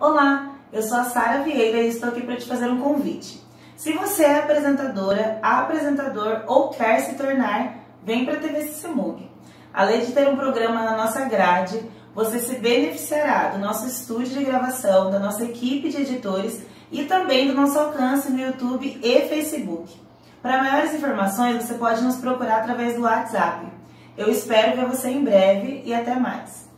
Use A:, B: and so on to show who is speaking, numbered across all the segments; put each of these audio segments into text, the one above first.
A: Olá, eu sou a Sara Vieira e estou aqui para te fazer um convite. Se você é apresentadora, apresentador ou quer se tornar, vem para a TV Sissemug. Além de ter um programa na nossa grade, você se beneficiará do nosso estúdio de gravação, da nossa equipe de editores e também do nosso alcance no YouTube e Facebook. Para maiores informações, você pode nos procurar através do WhatsApp. Eu espero ver você em breve e até mais.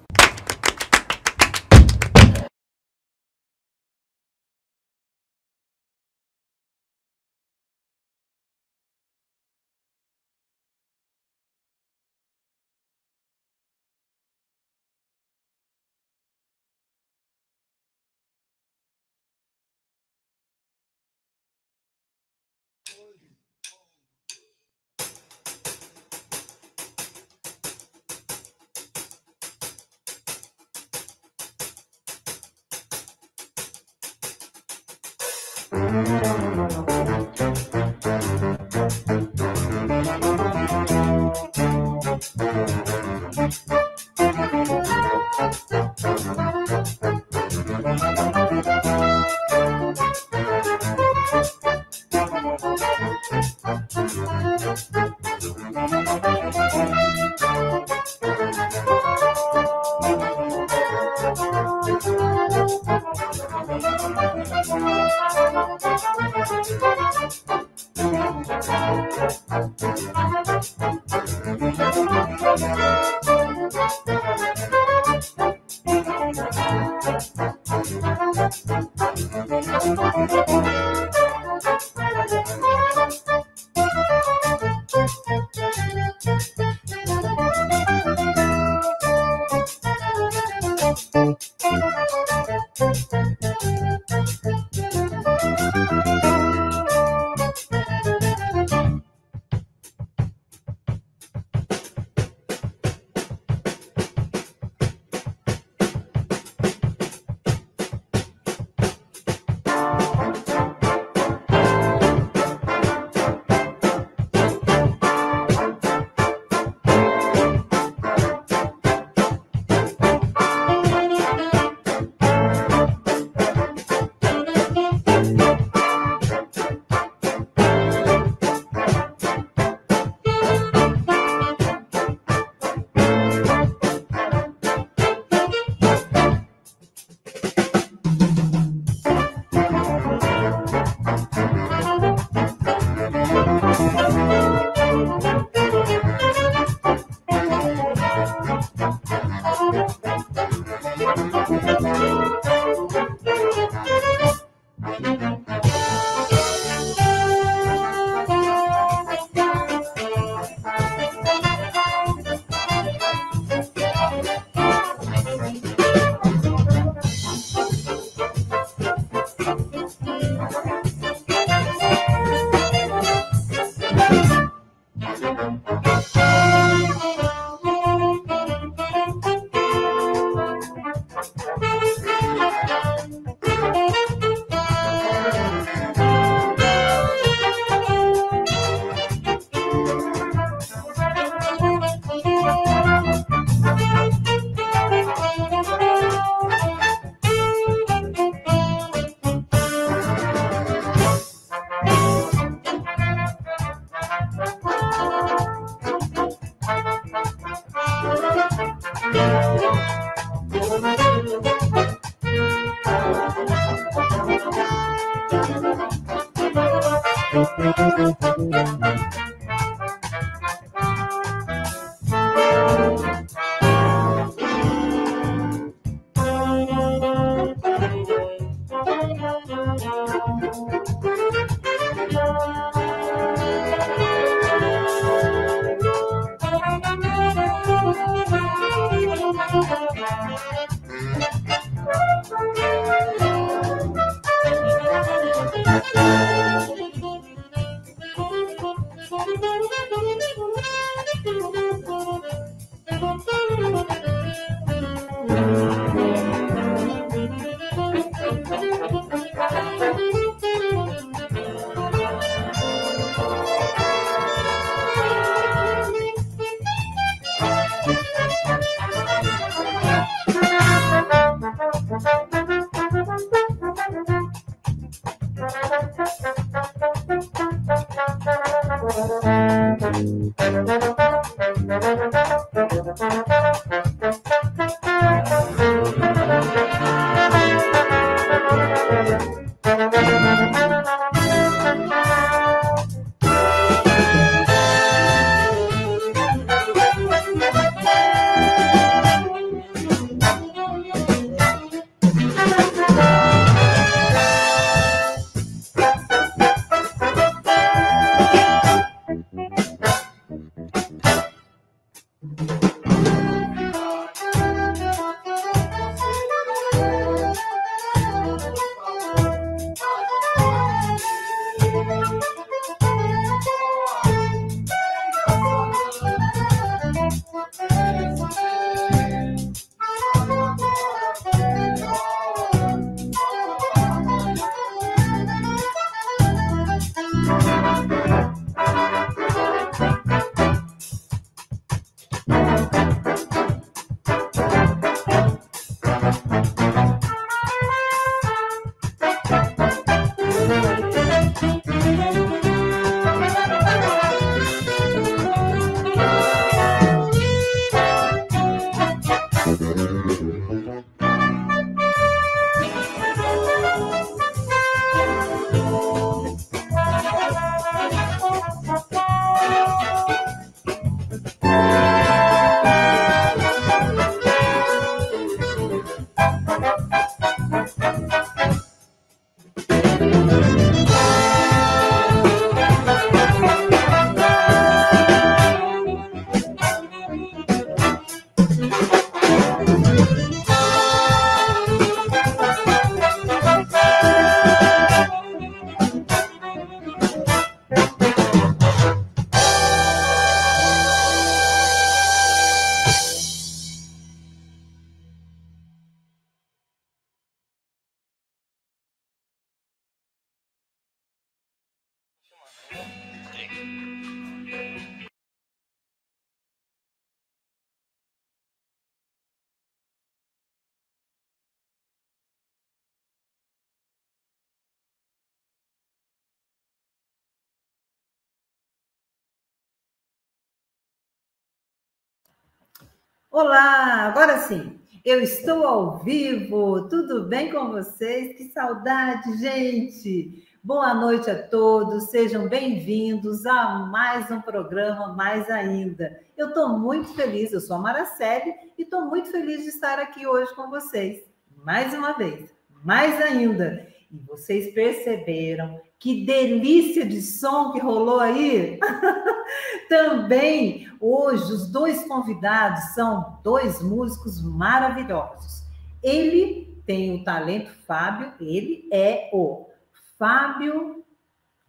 A: Thank you.
B: Olá, agora sim. Eu estou ao vivo. Tudo bem com vocês? Que saudade, gente. Boa noite a todos. Sejam bem-vindos a mais um programa Mais ainda. Eu estou muito feliz. Eu sou a Maraceli e estou muito feliz de estar aqui hoje com vocês. Mais uma vez, mais ainda. E vocês perceberam que delícia de som que rolou aí? Também hoje os dois convidados são dois músicos maravilhosos. Ele tem o talento Fábio, ele é o Fábio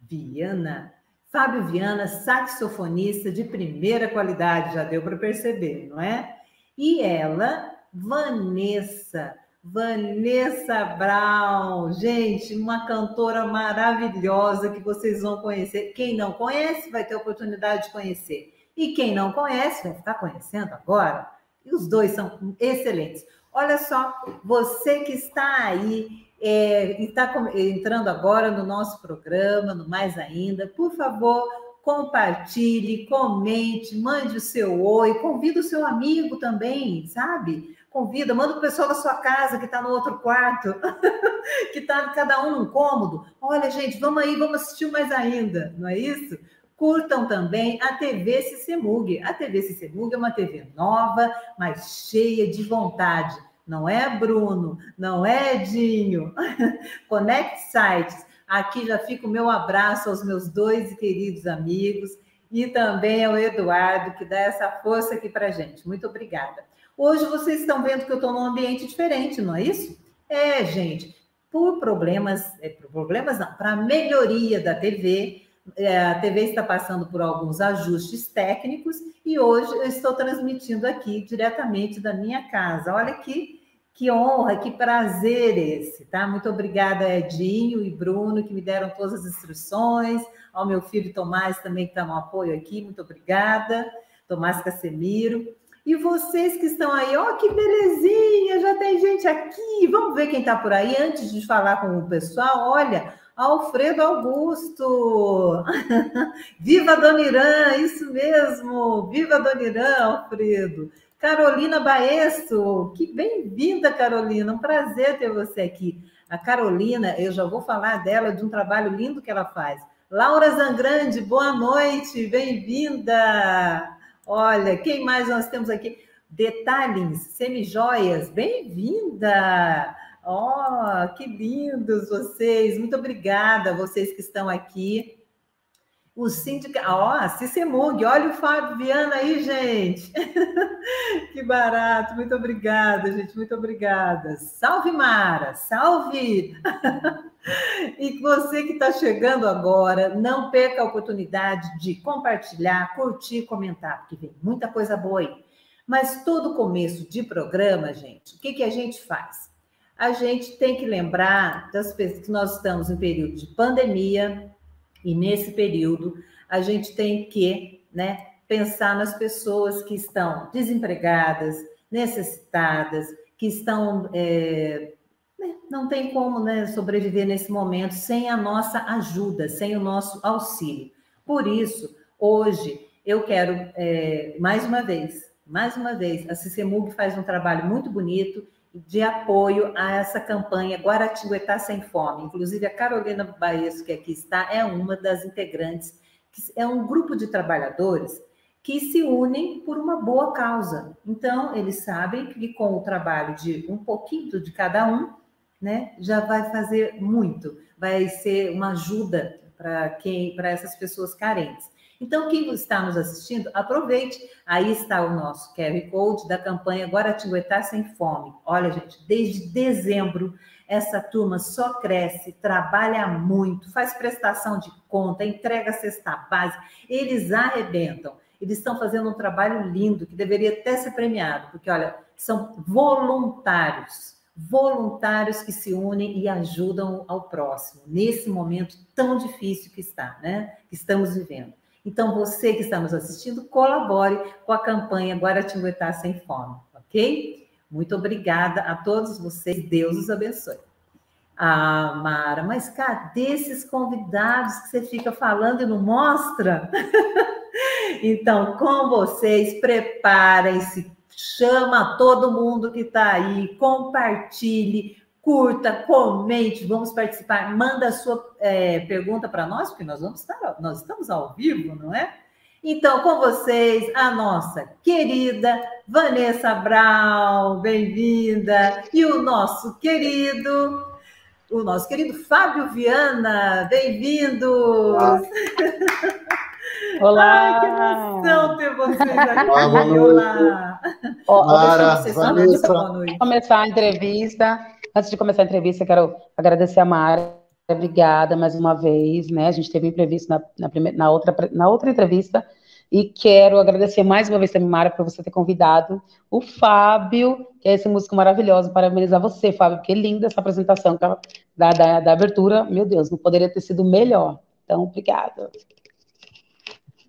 B: Viana. Fábio Viana, saxofonista de primeira qualidade, já deu para perceber, não é? E ela, Vanessa, Vanessa Brown, gente, uma cantora maravilhosa que vocês vão conhecer. Quem não conhece vai ter a oportunidade de conhecer. E quem não conhece vai ficar conhecendo agora. E os dois são excelentes. Olha só, você que está aí é, e está entrando agora no nosso programa, no Mais Ainda, por favor, compartilhe, comente, mande o seu oi, convida o seu amigo também, sabe? Convida, manda o pessoal da sua casa que está no outro quarto, que está cada um num cômodo. Olha, gente, vamos aí, vamos assistir mais ainda, não é isso? Curtam também a TV Cicemug. A TV Cicemug é uma TV nova, mas cheia de vontade. Não é, Bruno? Não é, Dinho? Connect Sites. Aqui já fica o meu abraço aos meus dois queridos amigos e também ao Eduardo, que dá essa força aqui para gente. Muito obrigada. Hoje vocês estão vendo que eu estou num ambiente diferente, não é isso? É, gente, por problemas, é, por problemas não, para melhoria da TV, é, a TV está passando por alguns ajustes técnicos e hoje eu estou transmitindo aqui diretamente da minha casa. Olha que, que honra, que prazer esse, tá? Muito obrigada, Edinho e Bruno, que me deram todas as instruções, ao meu filho Tomás também, que está no apoio aqui, muito obrigada, Tomás Casemiro. E vocês que estão aí, ó, que belezinha, já tem gente aqui. Vamos ver quem está por aí antes de falar com o pessoal. Olha, Alfredo Augusto. Viva Dona Irã, isso mesmo. Viva Dona Irã, Alfredo. Carolina Baesso, que bem-vinda, Carolina. Um prazer ter você aqui. A Carolina, eu já vou falar dela, de um trabalho lindo que ela faz. Laura Zangrande, boa noite, bem-vinda. Olha, quem mais nós temos aqui? Detalhes, semijoias, bem-vinda! Oh, que lindos vocês! Muito obrigada, vocês que estão aqui. O sindicato, ó, oh, Cicemug, olha o Fábio Viana aí, gente. que barato, muito obrigada, gente, muito obrigada. Salve, Mara, salve! e você que está chegando agora, não perca a oportunidade de compartilhar, curtir, comentar, porque vem muita coisa boa aí. Mas todo começo de programa, gente, o que, que a gente faz? A gente tem que lembrar das pessoas que nós estamos em período de pandemia, e nesse período, a gente tem que né, pensar nas pessoas que estão desempregadas, necessitadas, que estão. É, né, não tem como né, sobreviver nesse momento sem a nossa ajuda, sem o nosso auxílio. Por isso, hoje, eu quero, é, mais uma vez, mais uma vez, a Cicemug faz um trabalho muito bonito de apoio a essa campanha Guaratinguetá Sem Fome. Inclusive, a Carolina Baesso, que aqui está, é uma das integrantes, é um grupo de trabalhadores que se unem por uma boa causa. Então, eles sabem que com o trabalho de um pouquinho de cada um, né, já vai fazer muito, vai ser uma ajuda para quem, para essas pessoas carentes. Então, quem está nos assistindo, aproveite. Aí está o nosso QR Code da campanha Guaratinguetá Sem Fome. Olha, gente, desde dezembro, essa turma só cresce, trabalha muito, faz prestação de conta, entrega cesta básica, eles arrebentam. Eles estão fazendo um trabalho lindo que deveria até ser premiado, porque, olha, são voluntários, voluntários que se unem e ajudam ao próximo, nesse momento tão difícil que está, né? Que estamos vivendo. Então, você que está nos assistindo, colabore com a campanha Guaratinguetá Sem Fome, ok? Muito obrigada a todos vocês. Deus os abençoe. Ah, Mara, mas cadê esses convidados que você fica falando e não mostra? então, com vocês, preparem-se, chama todo mundo que está aí, compartilhe, curta, comente, vamos participar, manda a sua é, pergunta para nós, porque nós vamos estar, nós estamos ao vivo, não é? Então, com vocês, a nossa querida Vanessa Brown, bem-vinda, e o nosso querido, o nosso querido Fábio Viana, bem-vindos!
C: Olá!
B: Ai, que emoção ter vocês aqui!
C: Olá!
B: Olá!
C: Ó,
B: Mara,
C: Vanessa. Boa noite. começar a entrevista, antes de começar a entrevista, quero agradecer a Mara, obrigada mais uma vez, né? A gente teve imprevisto na, na, primeira, na, outra, na outra entrevista, e quero agradecer mais uma vez também, Mara, por você ter convidado o Fábio, que é esse músico maravilhoso, parabenizar você, Fábio, porque linda essa apresentação da, da, da abertura, meu Deus, não poderia ter sido melhor. Então, obrigada.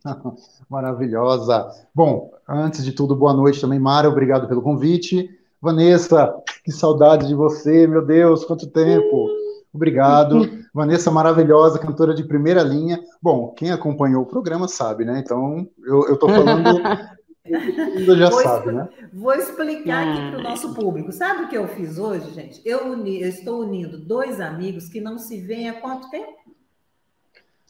D: Maravilhosa. Bom, antes de tudo, boa noite também, Mara, obrigado pelo convite. Vanessa, que saudade de você, meu Deus, quanto tempo. Obrigado. Vanessa, maravilhosa, cantora de primeira linha. Bom, quem acompanhou o programa sabe, né? Então, eu estou falando. Ainda já
B: vou
D: sabe, né?
B: Vou explicar aqui para o nosso público. Sabe o que eu fiz hoje, gente? Eu, uni, eu estou unindo dois amigos que não se veem há quanto tempo?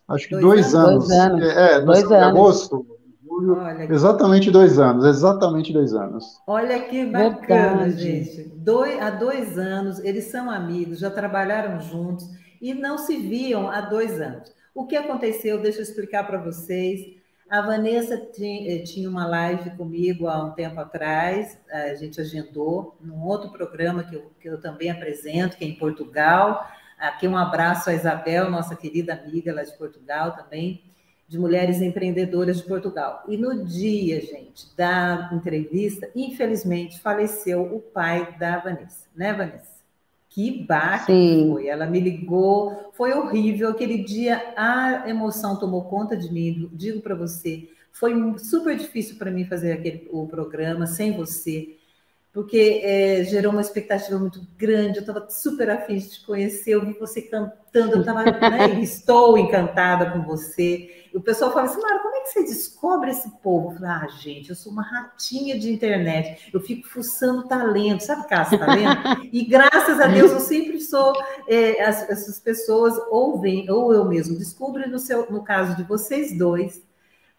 D: Acho que dois, dois anos. Dois anos. É, dois anos. agosto. Julho, exatamente dois anos, exatamente dois anos.
B: Olha que bacana, Verdade. gente. Dois, há dois anos, eles são amigos, já trabalharam juntos e não se viam há dois anos. O que aconteceu? Deixa eu explicar para vocês. A Vanessa tinha, eh, tinha uma live comigo há um tempo atrás, a gente agendou num outro programa que eu, que eu também apresento, que é em Portugal. Aqui um abraço a Isabel, nossa querida amiga lá de Portugal também, de mulheres empreendedoras de Portugal. E no dia, gente, da entrevista, infelizmente faleceu o pai da Vanessa, né, Vanessa? Que baque Sim. foi. Ela me ligou, foi horrível. Aquele dia a emoção tomou conta de mim. Digo para você, foi super difícil para mim fazer aquele, o programa sem você porque é, gerou uma expectativa muito grande. Eu estava super afim de te conhecer, eu vi você cantando, eu estava, né, estou encantada com você. E o pessoal fala assim, Mara, como é que você descobre esse povo? Eu falei, ah, gente, eu sou uma ratinha de internet, eu fico fuçando talento, sabe caça talento? E graças a Deus eu sempre sou, é, as, essas pessoas ou vêm, ou eu mesmo descubro, no, seu, no caso de vocês dois,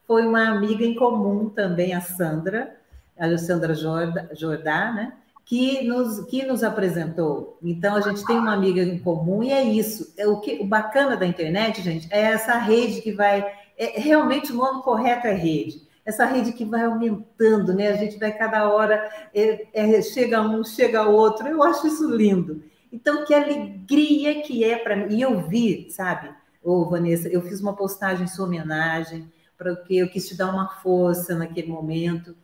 B: foi uma amiga em comum também, a Sandra, Alessandra Jordá, né? Que nos, que nos apresentou. Então, a gente tem uma amiga em comum e é isso. É o, que, o bacana da internet, gente, é essa rede que vai. É, realmente, o nome correto é rede. Essa rede que vai aumentando, né? A gente vai cada hora, é, é, chega um, chega outro. Eu acho isso lindo. Então, que alegria que é para mim. E eu vi, sabe, ô Vanessa, eu fiz uma postagem em sua homenagem, porque eu quis te dar uma força naquele momento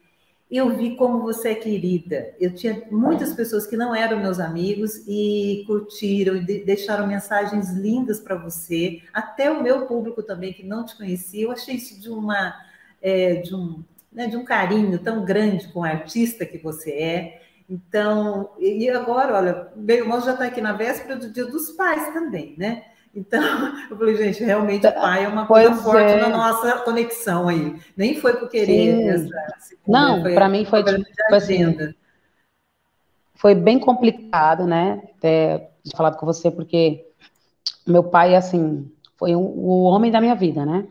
B: eu vi como você é querida. Eu tinha muitas pessoas que não eram meus amigos e curtiram e deixaram mensagens lindas para você. Até o meu público também que não te conhecia. Eu achei isso de uma é, de um né, de um carinho tão grande com o artista que você é. Então, e agora, olha, meu irmão já está aqui na véspera do Dia dos Pais também, né? Então, eu falei, gente, realmente o pai é uma coisa pois forte é. na nossa conexão aí. Nem foi por querer essa,
C: Não, para mim foi, tipo, assim, foi bem complicado, né? Ter falado com você, porque meu pai, assim, foi um, o homem da minha vida, né?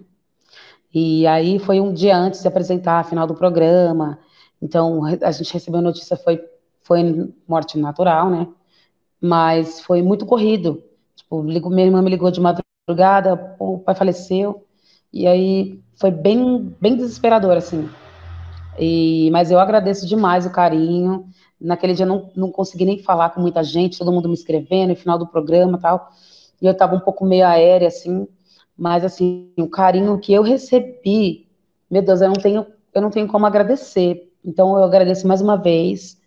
C: E aí foi um dia antes de apresentar a final do programa. Então, a gente recebeu a notícia, foi, foi morte natural, né? Mas foi muito corrido Tipo, minha irmã me ligou de madrugada, o pai faleceu, e aí foi bem, bem desesperador, assim. E, mas eu agradeço demais o carinho. Naquele dia não, não consegui nem falar com muita gente, todo mundo me escrevendo, no final do programa tal. E eu tava um pouco meio aérea, assim. Mas, assim, o carinho que eu recebi, meu Deus, eu não tenho, eu não tenho como agradecer. Então, eu agradeço mais uma vez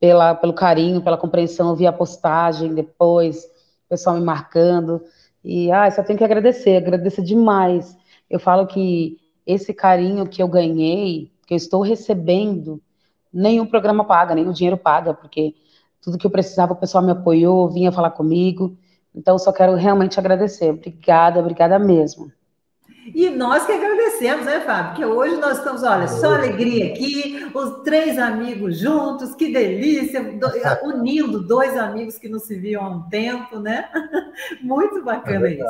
C: pela, pelo carinho, pela compreensão. Eu vi a postagem depois, pessoal me marcando. E ah, só tenho que agradecer, agradecer demais. Eu falo que esse carinho que eu ganhei, que eu estou recebendo, nenhum programa paga, o dinheiro paga, porque tudo que eu precisava, o pessoal me apoiou, vinha falar comigo. Então, só quero realmente agradecer. Obrigada, obrigada mesmo.
B: E nós que agradecemos esquecemos, né, Fábio? Que hoje nós estamos, olha, só alegria aqui, os três amigos juntos, que delícia, do, unindo dois amigos que não se viam há um tempo, né? Muito bacana é isso.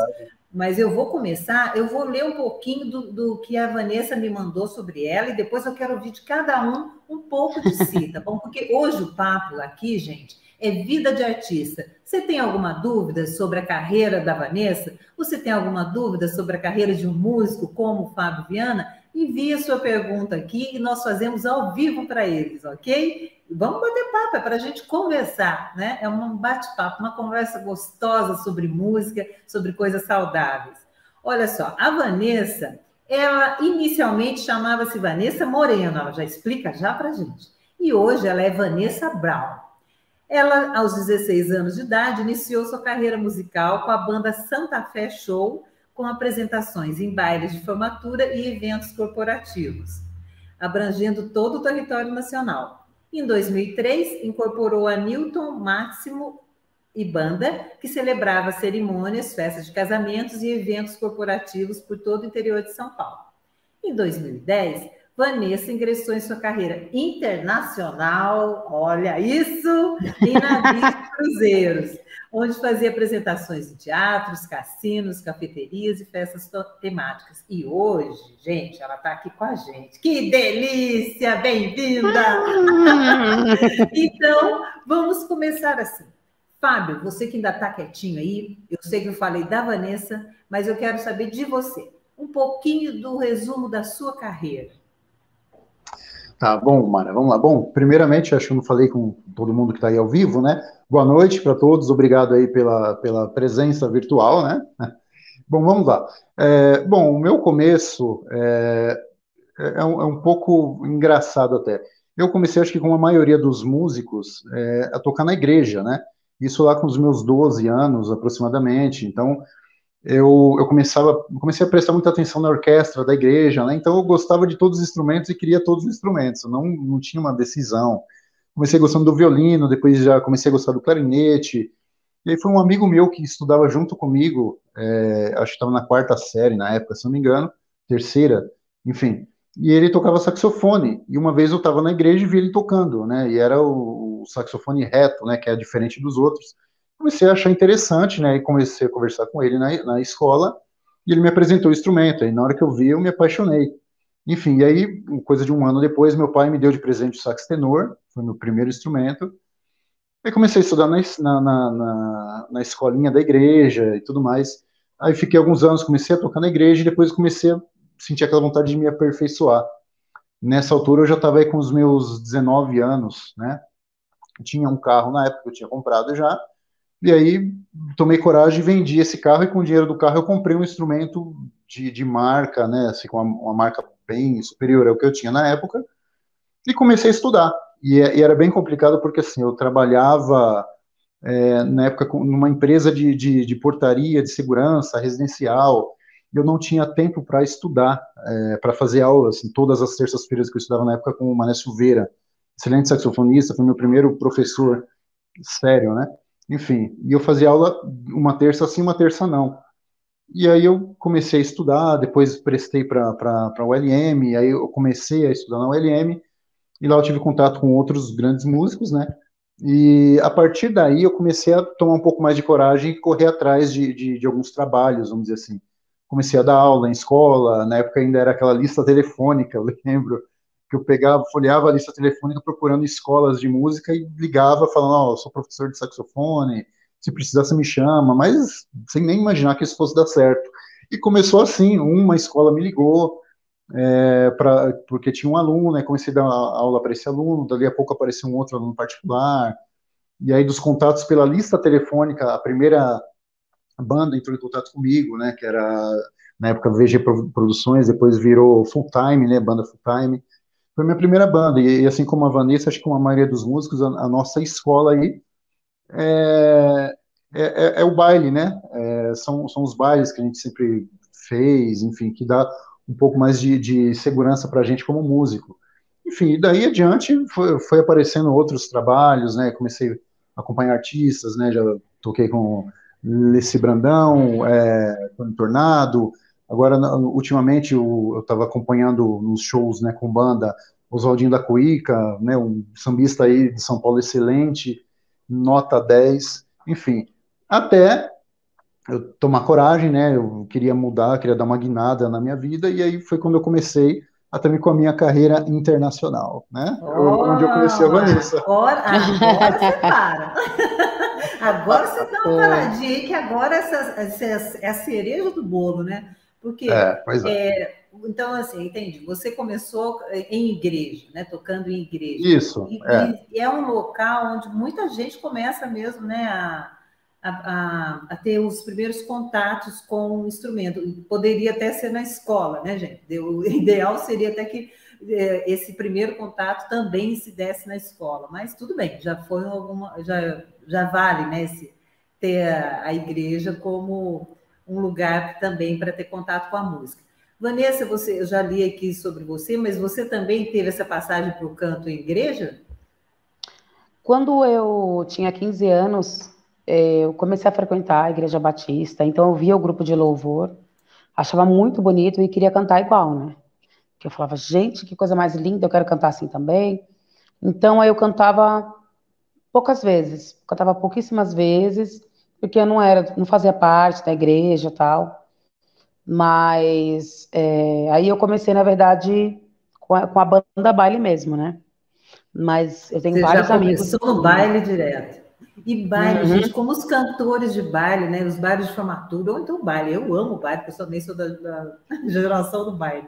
B: Mas eu vou começar, eu vou ler um pouquinho do, do, que a Vanessa me mandou sobre ela e depois eu quero ouvir de cada um um pouco de si, tá bom? Porque hoje o papo aqui, gente, é vida de artista. Você tem alguma dúvida sobre a carreira da Vanessa? Você tem alguma dúvida sobre a carreira de um músico como o Fábio Viana? Envie a sua pergunta aqui e nós fazemos ao vivo para eles, ok? Vamos bater papo, é para a gente conversar, né? É um bate-papo, uma conversa gostosa sobre música, sobre coisas saudáveis. Olha só, a Vanessa, ela inicialmente chamava-se Vanessa Moreno, ela já explica já para gente. E hoje ela é Vanessa Brown. Ela, aos 16 anos de idade, iniciou sua carreira musical com a banda Santa Fé Show, com apresentações em bailes de formatura e eventos corporativos, abrangendo todo o território nacional. Em 2003, incorporou a Newton Máximo e Banda, que celebrava cerimônias, festas de casamentos e eventos corporativos por todo o interior de São Paulo. Em 2010, Vanessa ingressou em sua carreira internacional, olha isso, em navios cruzeiros, onde fazia apresentações em teatros, cassinos, cafeterias e festas temáticas. E hoje, gente, ela está aqui com a gente. Que delícia! Bem-vinda! então, vamos começar assim. Fábio, você que ainda está quietinho aí, eu sei que eu falei da Vanessa, mas eu quero saber de você. Um pouquinho do resumo da sua carreira.
D: Tá bom, Mara, vamos lá. Bom, primeiramente, acho que eu não falei com todo mundo que está aí ao vivo, né? Boa noite para todos, obrigado aí pela, pela presença virtual, né? Bom, vamos lá. É, bom, o meu começo é, é, um, é, um, pouco engraçado até. Eu comecei, acho que com a maioria dos músicos, é, a tocar na igreja, né? Isso lá com os meus 12 anos aproximadamente. Então, eu, eu começava, comecei a prestar muita atenção na orquestra da igreja, né? Então eu gostava de todos os instrumentos e queria todos os instrumentos. Não, não tinha uma decisão. Comecei gostando do violino, depois já comecei a gostar do clarinete. E aí foi um amigo meu que estudava junto comigo, é, acho que estava na quarta série na época, se não me engano, terceira, enfim. E ele tocava saxofone. E uma vez eu estava na igreja e vi ele tocando, né? E era o, o saxofone reto, né? Que é diferente dos outros comecei a achar interessante, né? E comecei a conversar com ele na, na escola e ele me apresentou o instrumento. Aí na hora que eu vi, eu me apaixonei. Enfim, e aí, coisa de um ano depois, meu pai me deu de presente o sax tenor, foi meu primeiro instrumento. Aí comecei a estudar na, na, na, na escolinha da igreja e tudo mais. Aí fiquei alguns anos, comecei a tocar na igreja e depois comecei a sentir aquela vontade de me aperfeiçoar. Nessa altura eu já estava aí com os meus 19 anos, né? tinha um carro na época que eu tinha comprado já, e aí tomei coragem e vendi esse carro, e com o dinheiro do carro eu comprei um instrumento de, de marca, né, assim, uma, uma, marca bem superior ao que eu tinha na época, e comecei a estudar. E, e era bem complicado porque, assim, eu trabalhava é, na época numa empresa de, de, de, portaria, de segurança residencial, eu não tinha tempo para estudar, é, para fazer aulas, assim, todas as terças-feiras que eu estudava na época com o Mané Silveira, excelente saxofonista, foi meu primeiro professor sério, né? Enfim, e eu fazia aula uma terça sim, uma terça não. E aí eu comecei a estudar, depois prestei para a ULM, aí eu comecei a estudar na ULM, e lá eu tive contato com outros grandes músicos, né? E a partir daí eu comecei a tomar um pouco mais de coragem e correr atrás de, de, de alguns trabalhos, vamos dizer assim. Comecei a dar aula em escola, na época ainda era aquela lista telefônica, eu lembro, que eu pegava, folheava a lista telefônica procurando escolas de música e ligava falando, ó, oh, sou professor de saxofone, se precisar você me chama, mas sem nem imaginar que isso fosse dar certo. E começou assim, uma escola me ligou, é, pra, porque tinha um aluno, né, comecei a dar aula para esse aluno, dali a pouco apareceu um outro aluno particular, e aí dos contatos pela lista telefônica, a primeira banda entrou em contato comigo, né, que era na época VG Produções, depois virou Full Time, né, banda Full Time, foi minha primeira banda, e, e, assim como a Vanessa, acho que como a maioria dos músicos, a, a nossa escola aí é, é, é, é o baile, né? É, são, são os bailes que a gente sempre fez, enfim, que dá um pouco mais de, de segurança para a gente como músico. Enfim, daí adiante foi, foi, aparecendo outros trabalhos, né? Comecei a acompanhar artistas, né? Já toquei com Leci Brandão, é, Tornado, Agora, ultimamente, eu estava acompanhando nos shows né, com banda Oswaldinho da Cuíca, né, um sambista aí de São Paulo excelente, nota 10, enfim. Até eu tomar coragem, né, eu queria mudar, queria dar uma guinada na minha vida, e aí foi quando eu comecei a também com a minha carreira internacional, né? Oh, onde eu conheci a Vanessa.
B: Agora, agora você para. Agora você dá uma paradinha aí, que agora essa, essa, é a cereja do bolo, né? Porque, é, é. é. então, assim, entendi. Você começou em igreja, né? Tocando em igreja.
D: Isso.
B: E é, e é um local onde muita gente começa mesmo, né? A, a, a, ter os primeiros contatos com o instrumento. Poderia até ser na escola, né, gente? O ideal seria até que é, esse primeiro contato também se desse na escola, mas tudo bem, já foi alguma, já, já vale, né, esse, ter a, a igreja como um lugar também para ter contato com a música. Vanessa, você, eu já li aqui sobre você, mas você também teve essa passagem para o canto em igreja?
C: Quando eu tinha 15 anos, é, eu comecei a frequentar a Igreja Batista, então eu via o grupo de louvor, achava muito bonito e queria cantar igual, né? Que eu falava, gente, que coisa mais linda, eu quero cantar assim também. Então aí eu cantava poucas vezes, cantava pouquíssimas vezes, porque eu não era, não fazia parte da igreja tal. Mas é, aí eu comecei, na verdade, com a, com a, banda baile mesmo, né? Mas eu tenho Você vários já amigos.
B: no baile direto. E baile, uhum. gente, como os cantores de baile, né? Os bailes de formatura, ou então baile. Eu amo baile, porque eu também sou da, da geração do baile.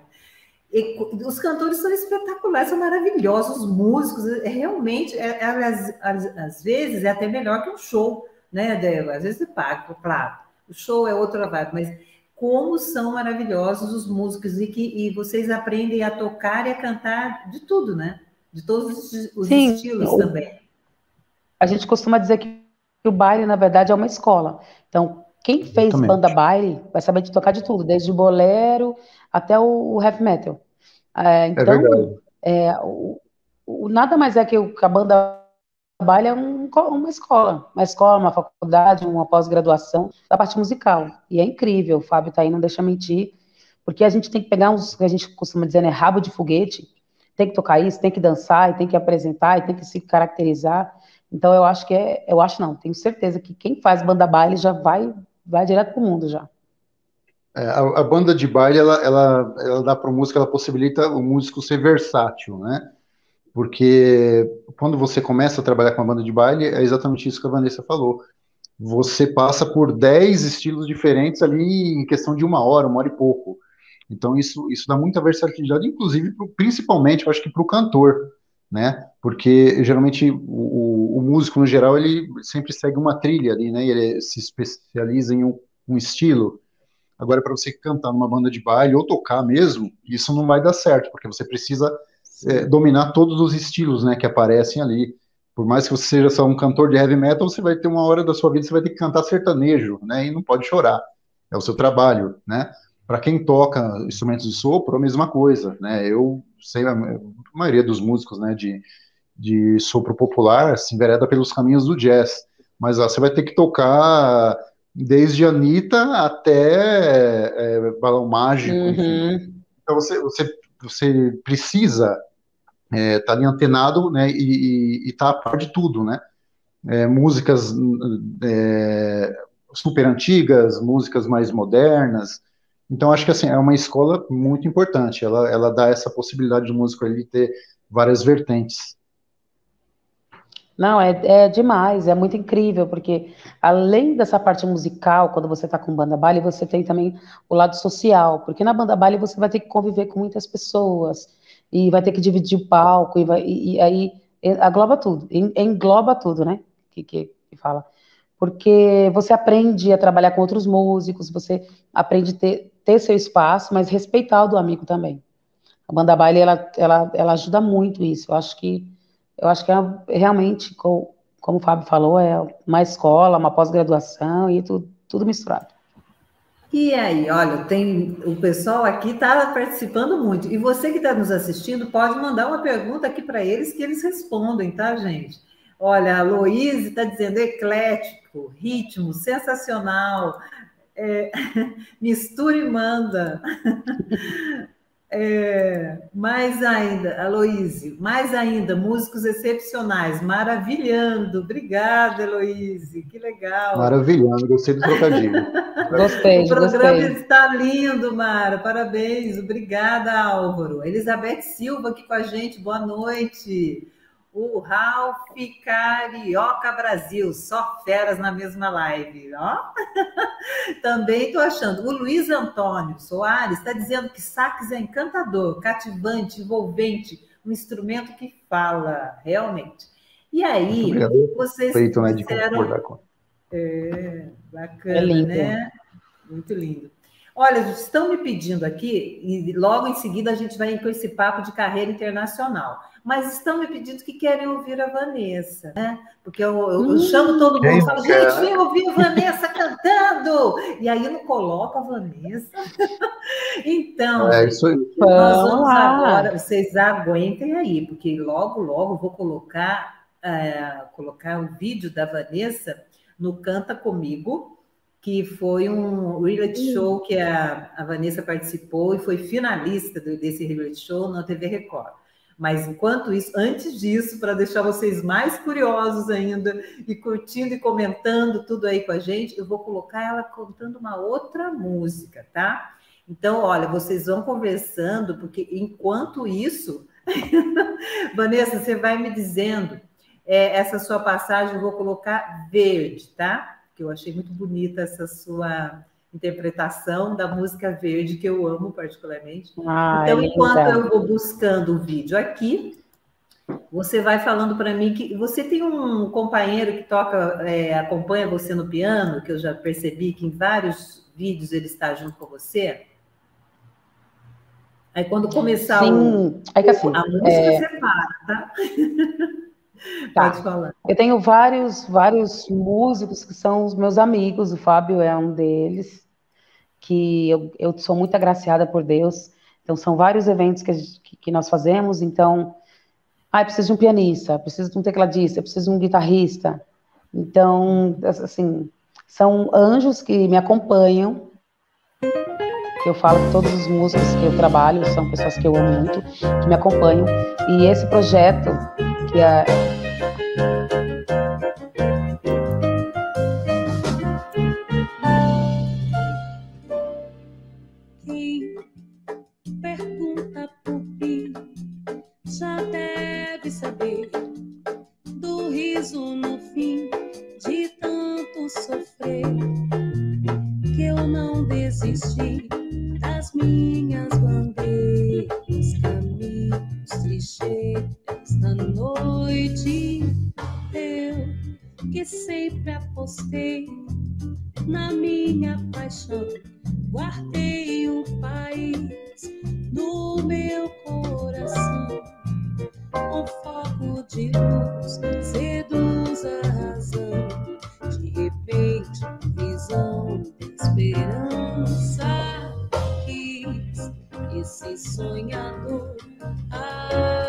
B: E, os cantores são espetaculares, são maravilhosos, os músicos, é, realmente, é, é, às, às, às, vezes, é até melhor que um show, né, Débora? Às vezes você paga, claro. O show é outra vibe, mas como são maravilhosos os músicos e que e vocês aprendem a tocar e a cantar de tudo, né? De todos os, Sim, estilos também.
C: A gente costuma dizer que o baile, na verdade, é uma escola. Então, quem fez Exatamente. banda baile vai saber de tocar de tudo, desde o bolero até o heavy metal. É, é então, é é, o, o, nada mais é que, o, que a banda baile é um, uma escola, uma escola, uma faculdade, uma pós-graduação da parte musical. E é incrível, o Fábio tá aí, não deixa mentir, porque a gente tem que pegar uns, que a gente costuma dizer, né, rabo de foguete, tem que tocar isso, tem que dançar, e tem que apresentar, e tem que se caracterizar. Então eu acho que é, eu acho não, tenho certeza que quem faz banda baile já vai, vai direto pro mundo já.
D: É, a, a, banda de baile, ela, ela, ela dá para o músico, ela possibilita o músico ser versátil, né? Porque quando você começa a trabalhar com a banda de baile, é exatamente isso que a Vanessa falou. Você passa por 10 estilos diferentes ali em questão de uma hora, uma hora e pouco. Então isso, isso dá muita versatilidade, inclusive, principalmente, eu acho que para o cantor, né? Porque geralmente o, o, músico, no geral, ele sempre segue uma trilha ali, né? Ele se especializa em um, um estilo. Agora, para você cantar numa banda de baile ou tocar mesmo, isso não vai dar certo, porque você precisa é, dominar todos os estilos né, que aparecem ali. Por mais que você seja só um cantor de heavy metal, você vai ter uma hora da sua vida, você vai ter que cantar sertanejo, né? E não pode chorar. É o seu trabalho, né? Para quem toca instrumentos de sopro, a mesma coisa, né? Eu sei, a maioria dos músicos, né, de, de sopro popular se envereda pelos caminhos do jazz. Mas ó, você vai ter que tocar desde Anitta até é, Balão Mágico, uhum. enfim. Então você, você, você precisa estar é, tá ali antenado né, e estar tá a par de tudo, né? É, músicas é, super antigas, músicas mais modernas. Então acho que assim é uma escola muito importante. Ela, ela dá essa possibilidade do músico ele ter várias vertentes.
C: Não, é, é demais, é muito incrível, porque além dessa parte musical, quando você está com banda baile, você tem também o lado social, porque na banda baile você vai ter que conviver com muitas pessoas, e vai ter que dividir o palco, e, vai, e, e aí engloba tudo, engloba tudo, né, que, que, que fala. Porque você aprende a trabalhar com outros músicos, você aprende a ter, ter seu espaço, mas respeitar o do amigo também. A banda baile, ela, ela, ela ajuda muito isso, eu acho que eu acho que é realmente, como, como o Fábio falou, é uma escola, uma pós-graduação e tudo, tudo misturado.
B: E aí, olha, tem o pessoal aqui está participando muito. E você que está nos assistindo pode mandar uma pergunta aqui para eles que eles respondem, tá, gente? Olha, a Aloíse está dizendo eclético, ritmo, sensacional. É, mistura e manda. É, mais ainda, Aloísio, mais ainda, músicos excepcionais, maravilhando. Obrigada, Aloísio, que legal.
D: Maravilhando, gostei do trocadilho.
C: gostei,
B: O programa
C: gostei.
B: está lindo, Mara, parabéns. Obrigada, Álvaro. Elizabeth Silva aqui com a gente, boa noite. O Ralph Carioca Brasil, só feras na mesma live, ó. Também estou achando. O Luiz Antônio Soares está dizendo que sax é encantador, cativante, envolvente, um instrumento que fala, realmente. E aí,
D: Obrigado.
B: vocês
D: Feito, né,
B: disseram... É, bacana,
C: É lindo.
B: né? Muito lindo. Olha, estão me pedindo aqui, e logo em seguida a gente vai com esse papo de carreira internacional. Mas estão me pedindo que querem ouvir a Vanessa, né? Porque eu, eu- eu
C: Hum,
B: chamo todo mundo e falo,
D: não quer,
B: gente, vem ouvir a Vanessa cantando! E aí eu não coloco a Vanessa. Então,
D: É isso aí.
B: nós
C: Vamos
B: agora, vocês aguentem aí, porque logo, logo vou colocar, é, colocar o vídeo da Vanessa no Canta Comigo, que foi um reality show que a, a Vanessa participou e foi finalista do- desse reality show na TV Record. Mas enquanto isso, antes disso, para deixar vocês mais curiosos ainda e curtindo e comentando tudo aí com a gente, eu vou colocar ela contando uma outra música, tá? Então, olha, vocês vão conversando, porque enquanto isso, Vanessa, você vai me dizendo é, essa sua passagem, eu vou colocar verde, tá? Que eu achei muito bonita essa sua interpretação da música verde, que eu amo particularmente.
C: Ai,
B: Então, enquanto
C: linda.
B: eu vou buscando o vídeo aqui, você vai falando para mim que você tem um companheiro que toca, é, acompanha você no piano, que eu já percebi que em vários vídeos ele está junto com você. Aí quando começar o,
C: Sim, é que assim,
B: a música,
C: é,
B: você para, tá?
C: Tá.
B: Pode falar.
C: eu tenho vários, vários músicos que são os meus amigos, o Fábio é um deles, que eu, eu sou muito agraciada por Deus. Então, são vários eventos que, gente- que, nós fazemos. Então, ah, eu preciso de um pianista, eu preciso de um tecladista, eu preciso de um guitarrista. Então, assim, são anjos que me acompanham. Eu falo que todos os músicos que eu trabalho são pessoas que eu amo muito, que me acompanham. E esse projeto, é,
E: Quem pergunta por mim já deve saber do riso no fim de tanto sofrer que eu não desisti das minhas bandeiras, caminhos, trincheiras na noite. Eu que sempre apostei na minha paixão guardei o país no meu coração. Com foco de luz, seduz a razão. De repente, visão de esperança. Quis esse sonhador aprendiz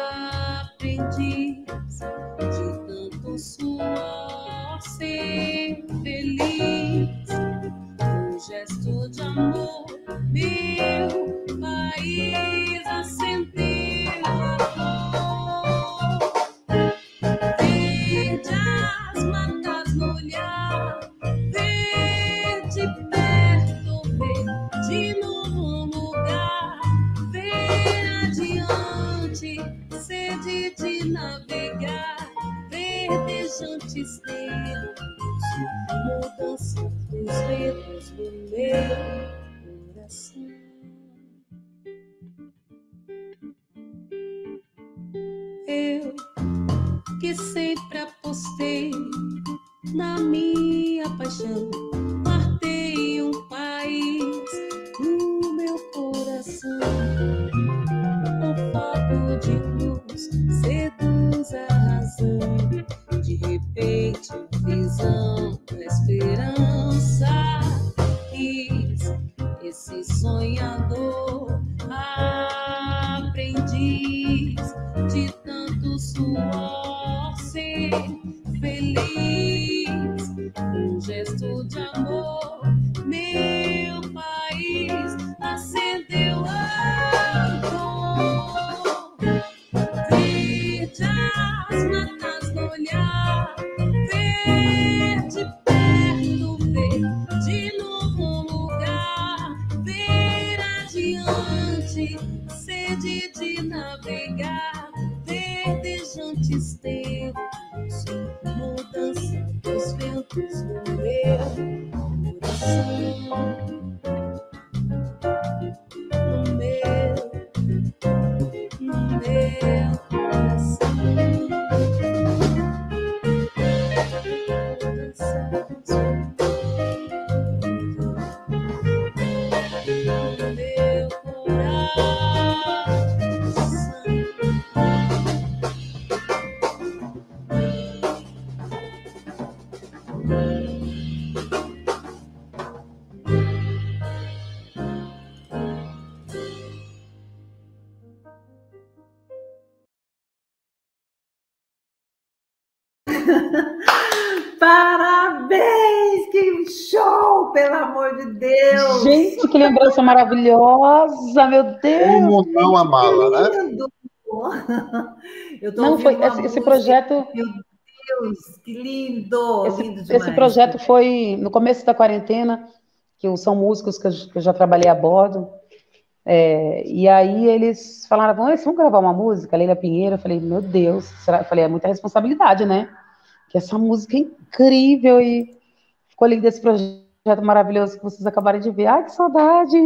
C: lembrança maravilhosa, meu Deus!
D: Como não amá-la, né?
B: lindo! Eu tô
C: Não, foi esse, esse projeto,
B: Meu Deus, que lindo!
C: esse,
B: lindo demais.
C: esse projeto foi no começo da quarentena, que são músicos que eu, que eu já trabalhei a bordo. É, e aí eles falaram, vamos, vamos gravar uma música, Leila Pinheiro. Eu falei, meu Deus, será? Eu falei, é muita responsabilidade, né? Que essa música é incrível e ficou lindo esse projeto maravilhoso que vocês acabaram de ver. Ai, que saudade!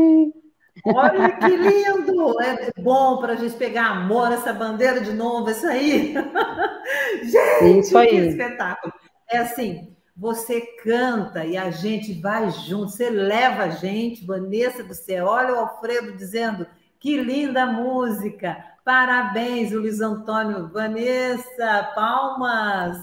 B: Olha que lindo! É bom para a gente pegar amor, essa bandeira de novo, isso aí. Gente,
C: Isso aí.
B: que espetáculo! É assim, você canta e a gente vai junto, você leva a gente, Vanessa do céu. Olha o Alfredo dizendo que linda música! Parabéns, Luiz Antônio, Vanessa, palmas!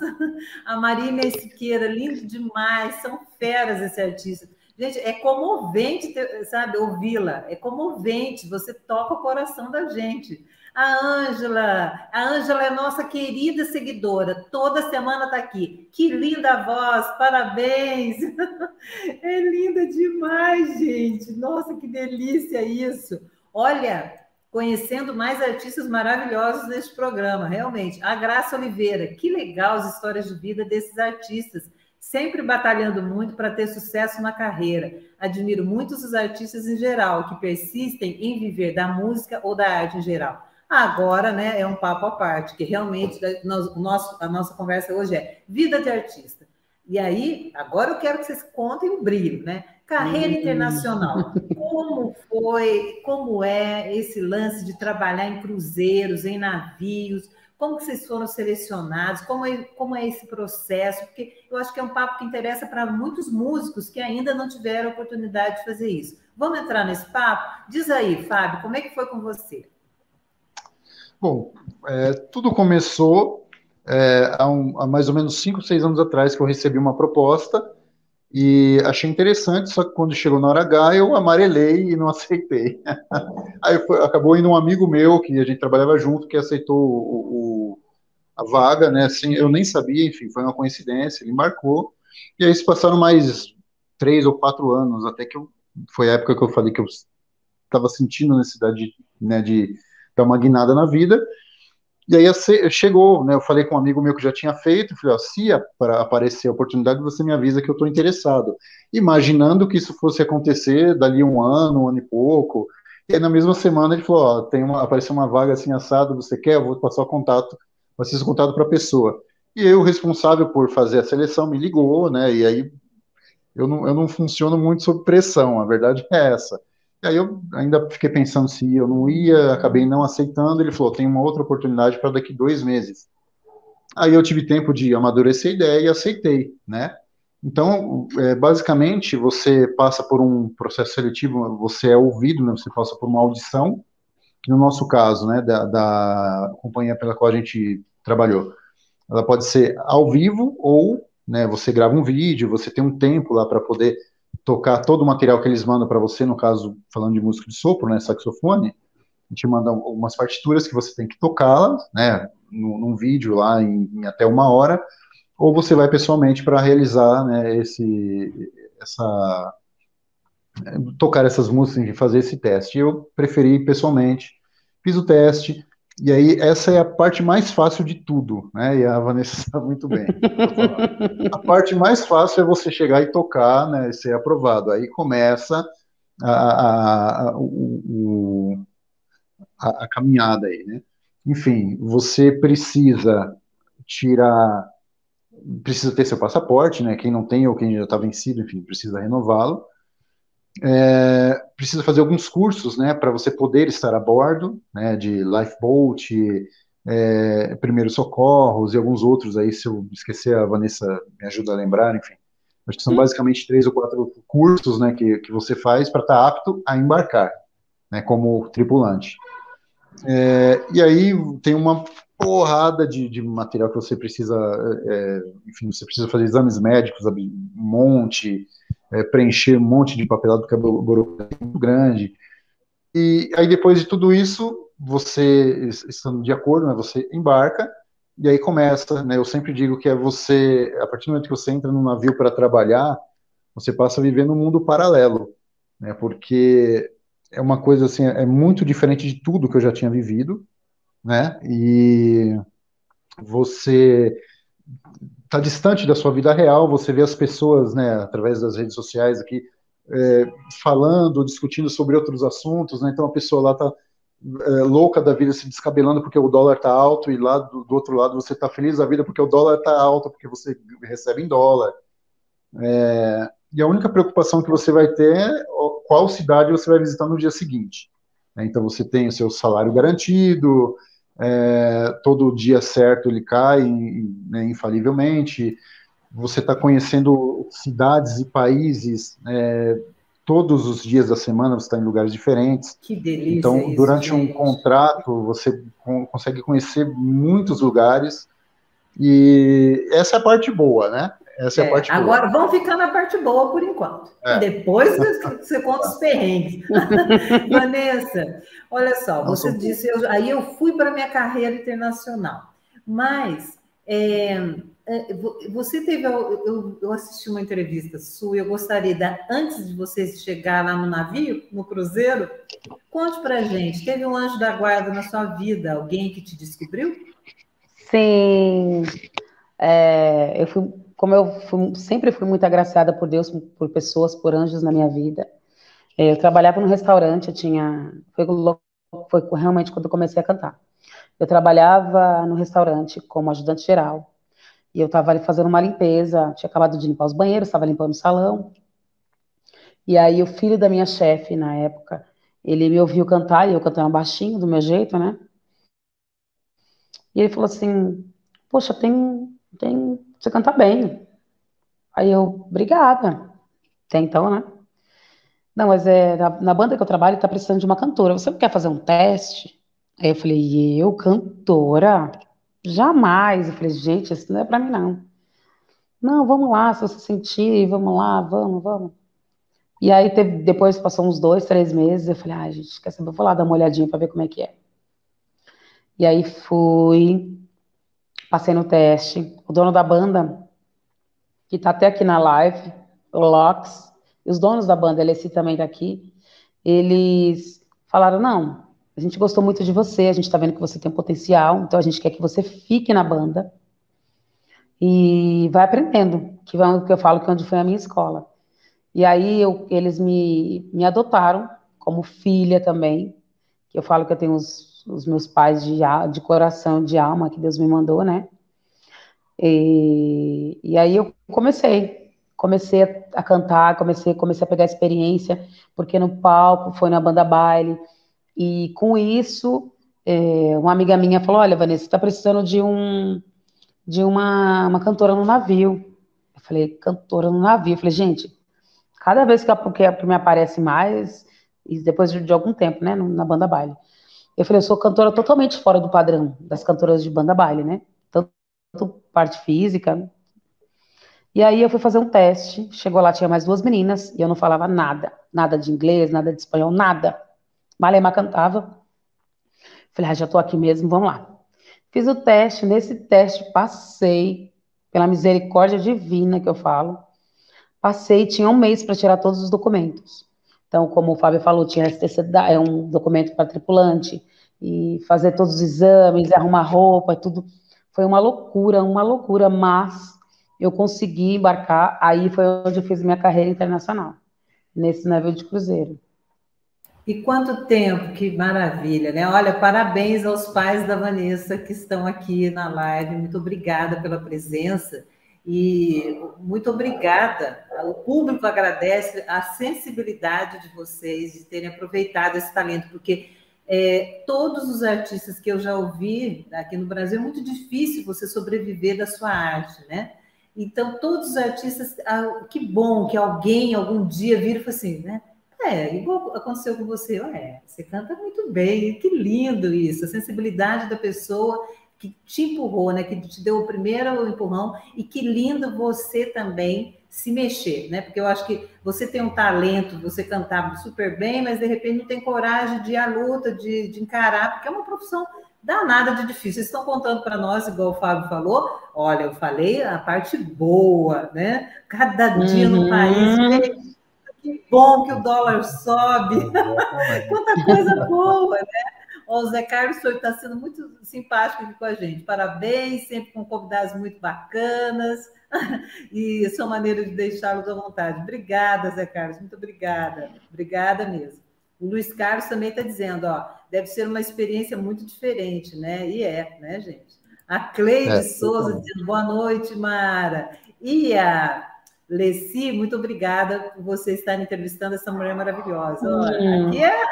B: A Marina Siqueira, lindo demais, são feras esse artista. Gente, é comovente, sabe, ouvi-la. É comovente, você toca o coração da gente. A Ângela, a Ângela é nossa querida seguidora, toda semana está aqui. Que linda voz, parabéns! É linda demais, gente. Nossa, que delícia isso. Olha, conhecendo mais artistas maravilhosos neste programa, realmente. A Graça Oliveira, que legal as histórias de vida desses artistas sempre batalhando muito para ter sucesso na carreira. Admiro muito os artistas em geral que persistem em viver da música ou da arte em geral. Agora, né, é um papo à parte, que realmente nós, nosso, a nossa conversa hoje é vida de artista. E aí, agora eu quero que vocês contem o brilho, né? Carreira internacional. Como foi, como é esse lance de trabalhar em cruzeiros, em navios? Como que vocês foram selecionados? Como é, como é esse processo? Porque eu acho que é um papo que interessa para muitos músicos que ainda não tiveram oportunidade de fazer isso. Vamos entrar nesse papo? Diz aí, Fábio, como é que foi com você?
D: Bom, é, tudo começou é, há, um- há mais ou menos 5, 6 anos atrás que eu recebi uma proposta e achei interessante, só que quando chegou na hora H eu amarelei e não aceitei. Aí foi- acabou indo um amigo meu que a gente trabalhava junto que aceitou o, o- a vaga, né? Assim, eu nem sabia, enfim, foi uma coincidência, ele marcou. E aí se passaram mais três ou quatro anos, até que eu, foi a época que eu falei que eu estava sentindo a necessidade de, né, de dar uma guinada na vida. E aí chegou, né? Eu falei com um amigo meu que já tinha feito, eu falei, ó, se aparecer a oportunidade, você me avisa que eu estou interessado. Imaginando que isso fosse acontecer dali um ano, um ano e pouco. E aí na mesma semana ele falou, ó, tem uma, apareceu uma vaga assim assado, você quer? Eu vou passar o contato, você o contato para a pessoa. E o responsável por fazer a seleção me ligou, né? E aí eu não, eu não funciono muito sob pressão, a verdade é essa. E aí eu ainda fiquei pensando se eu não ia, acabei não aceitando. Ele falou: tem uma outra oportunidade para daqui dois meses. Aí eu tive tempo de amadurecer a ideia e aceitei, né? Então, é, basicamente, você passa por um processo seletivo, você é ouvido, né? Você passa por uma audição, que no nosso caso, né, da, da companhia pela qual a gente trabalhou, ela pode ser ao vivo ou, né, você grava um vídeo, você tem um tempo lá para poder tocar todo o material que eles mandam para você, no caso, falando de música de sopro, né, saxofone, gente manda algumas partituras que você tem que tocá-las, né, num, num vídeo lá em, em até uma hora, ou você vai pessoalmente para realizar, né, esse, essa, tocar essas músicas e fazer esse teste. Eu preferi pessoalmente, fiz o teste, e aí essa é a parte mais fácil de tudo, né? E a Vanessa sabe muito bem. A parte mais fácil é você chegar e tocar, né? E ser aprovado. Aí começa a, a, a, o- a- a caminhada aí, né? Enfim, você precisa tirar, precisa ter seu passaporte, né? Quem não tem ou quem já está vencido, enfim, precisa renová-lo. É, precisa fazer alguns cursos, né, para você poder estar a bordo, né, de lifeboat, é, primeiros socorros e alguns outros aí, se eu esquecer, a Vanessa me ajuda a lembrar, enfim. Acho que são basicamente três ou quatro cursos, né, que, que você faz para estar apto a embarcar, né, como tripulante. É, e aí tem uma porrada de, de, material que você precisa, é, enfim, você precisa fazer exames médicos, um monte, é, preencher um monte de papelado, porque a burocracia é muito grande. E aí, depois de tudo isso, você, estando de acordo, né, você embarca, e aí começa, né, eu sempre digo que é você, a partir do momento que você entra no navio para trabalhar, você passa a viver num mundo paralelo, né, porque é uma coisa assim, é muito diferente de tudo que eu já tinha vivido, né, e você está distante da sua vida real, você vê as pessoas, né, através das redes sociais aqui, é, falando, discutindo sobre outros assuntos, né, então a pessoa lá está é, louca da vida se descabelando porque o dólar está alto e lá do, do outro lado você está feliz da vida porque o dólar está alto, porque você recebe em dólar. É, e a única preocupação que você vai ter é qual cidade você vai visitar no dia seguinte. Né, então você tem o seu salário garantido, é, todo dia certo ele cai né, infalivelmente. Você está conhecendo cidades e países é, todos os dias da semana, você está em lugares diferentes.
B: Que delícia!
D: Então,
B: isso,
D: durante
B: gente.
D: um contrato, você consegue conhecer muitos lugares. E essa é a parte boa, né? Essa é, é a parte
B: agora,
D: boa.
B: vamos ficar na parte boa por enquanto. É. Depois você conta os perrengues. Vanessa, olha só, você Nossa, disse, eu, aí eu fui para minha carreira internacional. Mas é, é você teve. Eu, eu, assisti uma entrevista sua, eu gostaria, de, antes de você chegar lá no navio, no cruzeiro, conte pra gente: teve um anjo da guarda na sua vida, alguém que te descobriu?
C: Sim. É, eu fui como eu fui, sempre fui muito agraciada por Deus, por pessoas, por anjos na minha vida. É, eu trabalhava no restaurante, eu tinha. Foi, foi realmente quando eu comecei a cantar. Eu trabalhava no restaurante como ajudante geral. E eu estava ali fazendo uma limpeza, tinha acabado de limpar os banheiros, estava limpando o salão. E aí o filho da minha chefe, na época, ele me ouviu cantar, e eu cantando baixinho, do meu jeito, né? E ele falou assim, poxa, tem, tem você canta bem. Aí eu, obrigada. Até então, né? Não, mas é, na, na banda que eu trabalho tá precisando de uma cantora. Você não quer fazer um teste? Aí eu falei, eu, cantora? Jamais. Eu falei, gente, isso não é pra mim, não. Não, vamos lá, se você sentir, vamos lá, vamos, vamos. E aí, teve, depois passou uns dois, três meses, eu falei, ah, gente, quer saber? Eu vou lá dar uma olhadinha pra ver como é que é. E aí fui, Passei no teste. O dono da banda, que está até aqui na live, o Lox, e os donos da banda, ele também daqui, eles falaram: não, a gente gostou muito de você, a gente está vendo que você tem potencial, então a gente quer que você fique na banda e vai aprendendo, que o que eu falo que é onde foi a minha escola. E aí eu, eles me, me adotaram como filha também, que eu falo que eu tenho os os meus pais de, de coração, de alma, que Deus me mandou, né? E, e aí eu comecei, comecei a, cantar, comecei, comecei a pegar experiência, porque no palco foi na banda baile, e com isso, é, uma amiga minha falou, olha, Vanessa, você tá precisando de um de uma, uma cantora no navio. Eu falei, cantora no navio. Eu falei, gente, cada vez que, a, que me aparece mais, e depois de, de algum tempo, né, na banda baile, eu falei, eu sou cantora totalmente fora do padrão das cantoras de banda baile, né? Tanto, parte física. E aí eu fui fazer um teste, chegou lá, tinha mais duas meninas, e eu não falava nada, nada de inglês, nada de espanhol, nada. Malema cantava. Falei, ah, já tô aqui mesmo, vamos lá. Fiz o teste, nesse teste passei, pela misericórdia divina que eu falo, passei, tinha um mês para tirar todos os documentos. Então, como o Fábio falou, tinha STC, é um documento para tripulante, e fazer todos os exames, arrumar roupa, tudo. Foi uma loucura, uma loucura, mas eu consegui embarcar, aí foi onde eu fiz minha carreira internacional, nesse navio de cruzeiro.
B: E quanto tempo, que maravilha, né? Olha, parabéns aos pais da Vanessa que estão aqui na live, muito obrigada pela presença. E muito obrigada. O público agradece a sensibilidade de vocês de terem aproveitado esse talento, porque é, todos os artistas que eu já ouvi aqui no Brasil, é muito difícil você sobreviver da sua arte, né? Então, todos os artistas, ah, que bom que alguém algum dia vira e fala assim, né? É, igual aconteceu com você, é, você canta muito bem, que lindo isso, a sensibilidade da pessoa que te empurrou, né? Que te deu o primeiro empurrão e que lindo você também se mexer, né? Porque eu acho que você tem um talento, você cantava super bem, mas de repente não tem coragem de ir à luta, de, de encarar, porque é uma profissão danada de difícil. Vocês estão contando para nós, igual o Fábio falou, olha, eu falei a parte boa, né? Cada dia uhum. no país, que bom que o dólar sobe, quanta coisa boa, né? O Zé Carlos está sendo muito simpático aqui com a gente. Parabéns, sempre com convidados muito bacanas. e sua maneira de deixá-los à vontade. Obrigada, Zé Carlos, muito obrigada. Obrigada mesmo. O Luiz Carlos também está dizendo, ó, deve ser uma experiência muito diferente, né? E é, né, gente? A Cleide é, Souza dizendo boa noite, Mara. E a Leci, muito obrigada por você estar entrevistando essa mulher maravilhosa. Olha, hum. Aqui é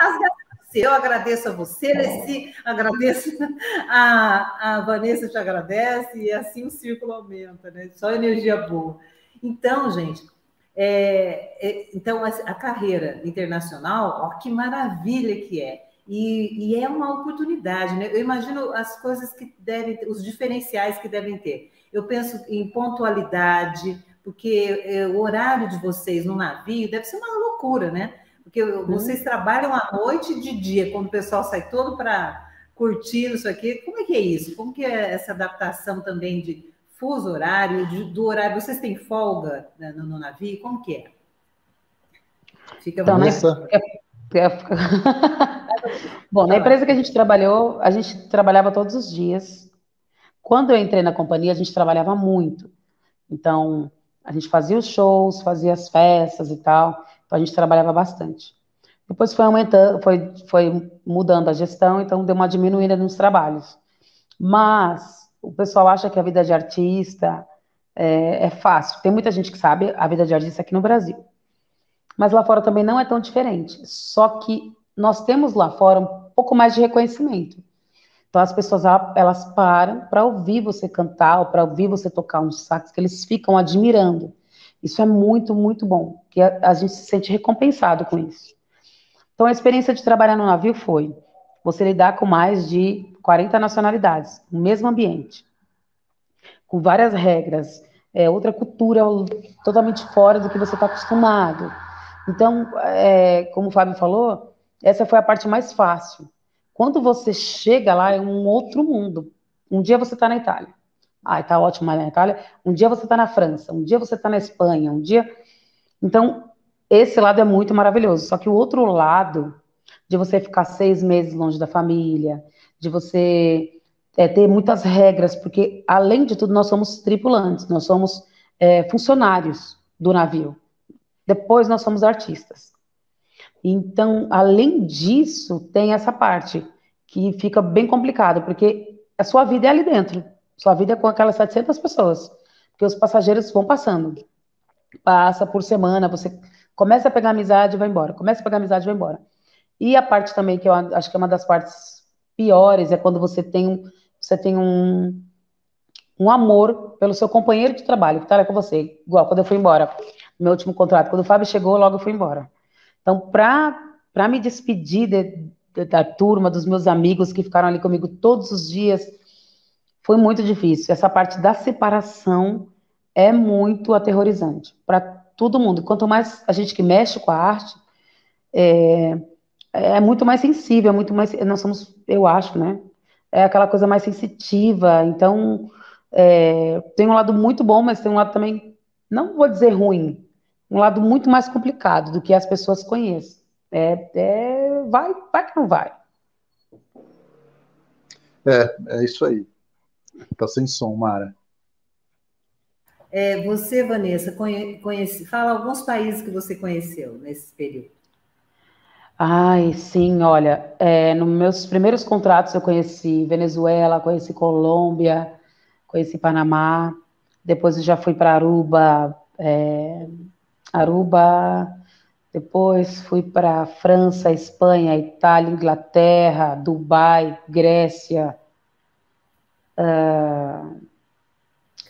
B: eu agradeço a você, Leci, agradeço a, a Vanessa te agradece, e assim o círculo aumenta, né? Só energia boa. Então, gente, é, é, então a, a, carreira internacional, ó, que maravilha que é. E, e, é uma oportunidade, né? Eu imagino as coisas que devem, os diferenciais que devem ter. Eu penso em pontualidade, porque é, o horário de vocês no navio deve ser uma loucura, né? Porque uhum. vocês trabalham à noite e de dia, quando o pessoal sai todo para curtir isso aqui. Como é que é isso? Como que é essa adaptação também de fuso horário, de, do horário? Vocês têm folga né, no, no, navio? Como que é?
C: Fica então, nessa... é, é, Bom, na empresa que a gente trabalhou, a gente trabalhava todos os dias. Quando eu entrei na companhia, a gente trabalhava muito. Então, a gente fazia os shows, fazia as festas e tal. Então a gente trabalhava bastante. Depois foi aumentando, foi, foi mudando a gestão, então deu uma diminuída nos trabalhos. Mas o pessoal acha que a vida de artista é, é fácil. Tem muita gente que sabe a vida de artista aqui no Brasil. Mas lá fora também não é tão diferente. Só que nós temos lá fora um pouco mais de reconhecimento. Então as pessoas elas param para ouvir você cantar, ou para ouvir você tocar um sax, que eles ficam admirando. Isso é muito, muito bom, que a, a gente se sente recompensado com isso. Então, a experiência de trabalhar no navio foi você lidar com mais de 40 nacionalidades, no mesmo ambiente, com várias regras, é, outra cultura totalmente fora do que você está acostumado. Então, é, como o Fábio falou, essa foi a parte mais fácil. Quando você chega lá, é um outro mundo. Um dia você está na Itália, Ai, tá ótimo na Itália. Um dia você está na França, um dia você está na Espanha, um dia. Então, esse lado é muito maravilhoso. Só que o outro lado, de você ficar seis meses longe da família, de você é, ter muitas regras, porque, além de tudo, nós somos tripulantes, nós somos é, funcionários do navio. Depois, nós somos artistas. Então, além disso, tem essa parte que fica bem complicado, porque a sua vida é ali dentro. Sua vida é com aquelas 700 pessoas, porque os passageiros vão passando. Passa por semana, você começa a pegar amizade e vai embora. Começa a pegar amizade e vai embora. E a parte também que eu acho que é uma das partes piores é quando você tem, você tem um, um amor pelo seu companheiro de trabalho, que está lá com você. Igual quando eu fui embora, meu último contrato. Quando o Fábio chegou, logo eu fui embora. Então, para me despedir de, de, da turma, dos meus amigos que ficaram ali comigo todos os dias, foi muito difícil. Essa parte da separação é muito aterrorizante para todo mundo. Quanto mais a gente que mexe com a arte, é, é muito mais sensível, é muito mais. Nós somos, eu acho, né? É aquela coisa mais sensitiva. Então, é, tem um lado muito bom, mas tem um lado também, não vou dizer ruim, um lado muito mais complicado do que as pessoas conhecem. É, é, vai, vai que não vai.
D: É, é isso aí. Tá sem som, Mara.
B: É, você, Vanessa, conhece, fala alguns países que você conheceu nesse período.
C: Ai, sim, olha, é, nos meus primeiros contratos eu conheci Venezuela, conheci Colômbia, conheci Panamá, depois eu já fui para Aruba, é, Aruba, depois fui para França, Espanha, Itália, Inglaterra, Dubai, Grécia, ah,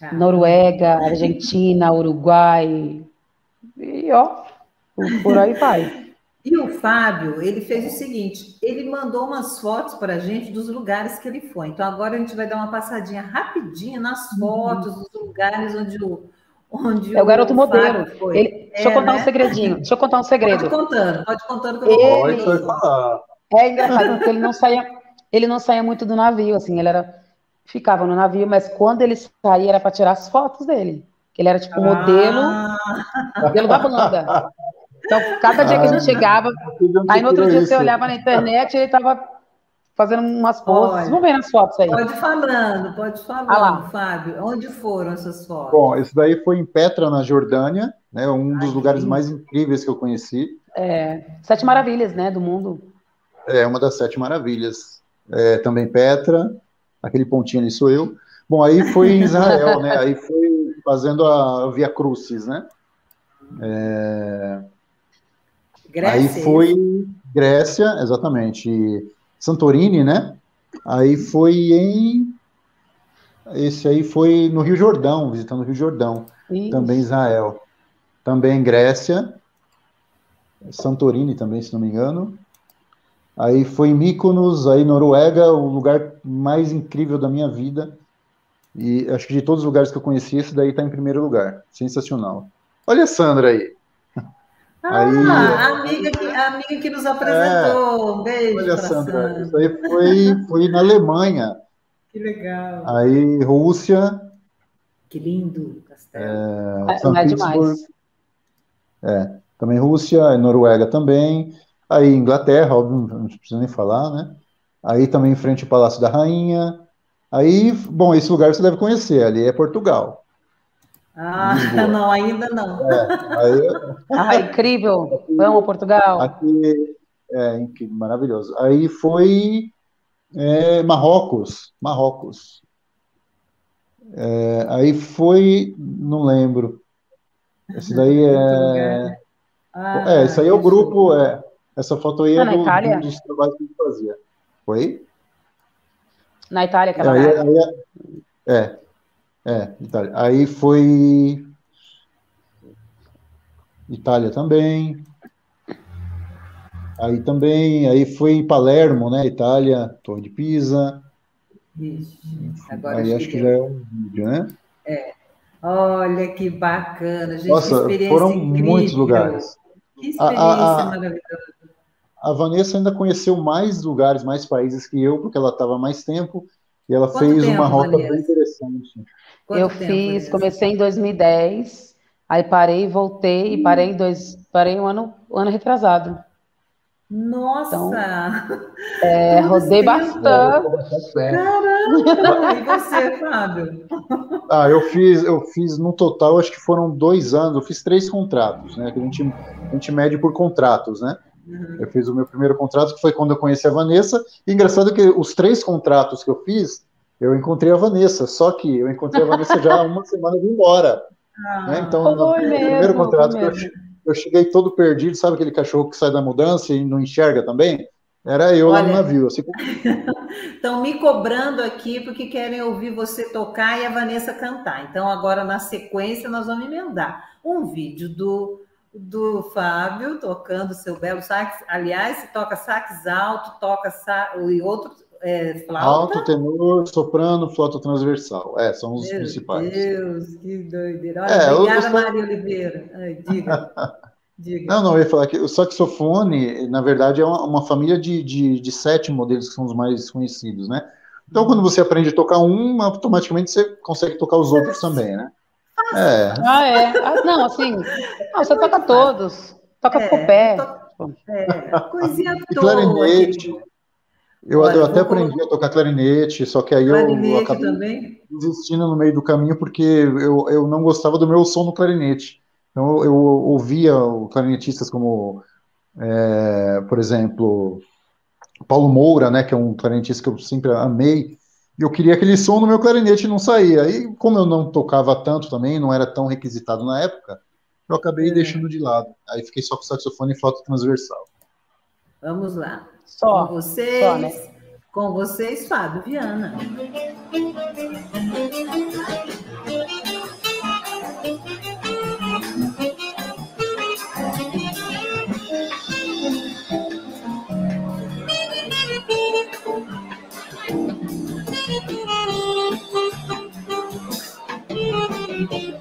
B: Cara.
C: Noruega, Argentina, Uruguai, e ó, por, aí vai.
B: E o Fábio, ele fez o seguinte: ele mandou umas fotos para a gente dos lugares que ele foi. Então agora a gente vai dar uma passadinha rapidinha nas fotos dos lugares onde o onde
C: É o garoto modelo.
B: Fábio foi.
C: Ele- deixa eu
B: É,
C: contar um
B: né?
C: segredinho. Deixa eu contar um segredo.
B: Pode contando, pode contando que eu vou
C: Ele-
D: Pode falar.
C: É engraçado porque ele não saía, ele não saía muito do navio, assim, ele era ficava no navio, mas quando ele saía era para tirar as fotos dele. Que ele era tipo modelo,
B: Ah,
C: modelo da banda. Então, cada dia que a gente chegava, aí no outro dia você olhava na internet e ele tava fazendo umas.
B: Olha.
C: Vamos ver nas fotos aí.
B: pode falando, pode falando,
C: Ah lá.
B: Fábio. Onde foram essas fotos?
D: Bom, esse daí foi em Petra, na Jordânia, né? Um dos
B: Ai,
D: lugares
B: que
D: mais incríveis que eu conheci.
C: É, Sete Maravilhas, né, do mundo.
D: É uma das sete maravilhas. É, também Petra, aquele pontinho ali sou eu. Bom, aí foi em Israel, né? Aí foi fazendo a Via Crucis, né?
B: Grécia?
D: Aí foi Grécia, exatamente. Santorini, né? Aí foi em. Esse aí foi no Rio Jordão, visitando o Rio Jordão.
C: Isso.
D: Também Israel. Também Grécia. Santorini também, se não me engano. Aí foi em Mykonos, aí Noruega, o lugar mais incrível da minha vida. E acho que de todos os lugares que eu conheci, esse daí está em primeiro lugar. Sensacional. Olha a Sandra aí.
B: Ah,
D: Aí-
B: a amiga, que, a amiga que nos apresentou. Um beijo
D: Olha Sandra.
B: Sandra.
D: Isso aí foi, foi na Alemanha.
B: Que legal.
D: Aí Rússia,
B: Que lindo castelo.
C: É,
D: São
C: não é
D: Petersburgo.
C: demais.
D: também Rússia, Noruega também. Aí Inglaterra, óbvio, não precisa nem falar, né? Aí também em frente ao Palácio da Rainha. Aí, bom, esse lugar você deve conhecer, ali é Portugal.
B: Ah,
D: Lisboa.
B: não, ainda não.
D: Aí,
C: Ah, incrível. Vamos, Portugal.
D: aqui, é incrível, maravilhoso. Aí foi é, Marrocos, Marrocos. É, aí foi, não lembro. Esse daí é,
B: né? Ah,
D: é, esse aí é o grupo, é, essa foto aí é
C: Ah,
D: do,
C: Itália?
D: um dos trabalhos que a gente fazia. Foi?
C: Na Itália, aquela
D: Aí, aí é, é, é, Itália. Aí foi Itália também. Aí também, aí foi em Palermo, né? Itália, Torre de Pisa.
B: Agora
D: aí
B: acho que
D: já é um vídeo, né?
B: Olha que bacana, gente, que
D: Nossa,
B: experiência
D: foram
B: incrível.
D: muitos lugares.
B: Que
D: A-
B: experiência
D: a- a-
B: maravilhosa.
D: A Vanessa ainda conheceu mais lugares, mais países que eu, porque ela estava mais tempo e ela
B: Quanto
D: fez
B: tempo,
D: uma rota
B: Vanessa?
D: bem interessante.
B: Quanto
C: Eu
B: tempo,
C: fiz,
B: Vanessa?
C: comecei em 2010, aí parei, voltei e parei em dois, parei um ano, um ano retrasado.
B: Nossa!
C: Então, É, rodei bastante.
B: Caramba! E você, Fábio?
D: Ah, eu fiz, eu fiz no total, acho que foram dois anos, eu fiz três contratos, né? Que a gente, a gente mede por contratos, né? Eu fiz o meu primeiro contrato, que foi quando eu conheci a Vanessa. E engraçado que os três contratos que eu fiz, eu encontrei a Vanessa, só que eu encontrei a Vanessa já há uma semana de ir embora. né? Então, no
C: Foi
D: primeiro
C: mesmo,
D: contrato que eu,
C: mesmo.
D: eu cheguei todo perdido, sabe aquele cachorro que sai da mudança e não enxerga também? Era eu lá no
B: Olha.
D: navio. Assim,
B: Estão me cobrando aqui porque querem ouvir você tocar e a Vanessa cantar. Então, agora, na sequência, nós vamos emendar um vídeo do, do Fábio tocando seu belo sax. Aliás, toca sax alto, toca sa... e outro é, flauta.
D: alto, tenor, soprano, flauta transversal. É, são os
B: Meu
D: principais.
B: Deus, que doideira. Olha,
D: É,
B: obrigada,
D: eu-
B: Maria Oliveira. Ai, diga. diga.
D: Não, não, eu ia falar que o saxofone, na verdade, é uma, uma família de, de, de sete modelos que são os mais conhecidos, né? Então, quando você aprende a tocar um, automaticamente você consegue tocar os outros também, né? É,
C: Ah, é. Ah, não, assim, não, você toca todos. Toca
B: É,
C: com o pé.
B: to- É, coisinha
D: e
B: toda.
D: clarinete. Eu,
B: Olha,
D: eu até
B: vou
D: aprendi a tocar clarinete, só que aí eu
B: Clarinete
D: acabei
B: também?
D: desistindo no meio do caminho porque eu, eu não gostava do meu som no clarinete. Então eu, eu ouvia clarinetistas como, é, por exemplo, Paulo Moura, né, que é um clarinetista que eu sempre amei, eu queria aquele som no meu clarinete e não saía. E como eu não tocava tanto também, não era tão requisitado na época, eu acabei
B: É.
D: deixando de lado. Aí fiquei só com saxofone e flauta transversal.
B: Vamos lá.
C: Só.
B: Com vocês,
C: só, né?
B: com vocês, Fábio Viana. Oh.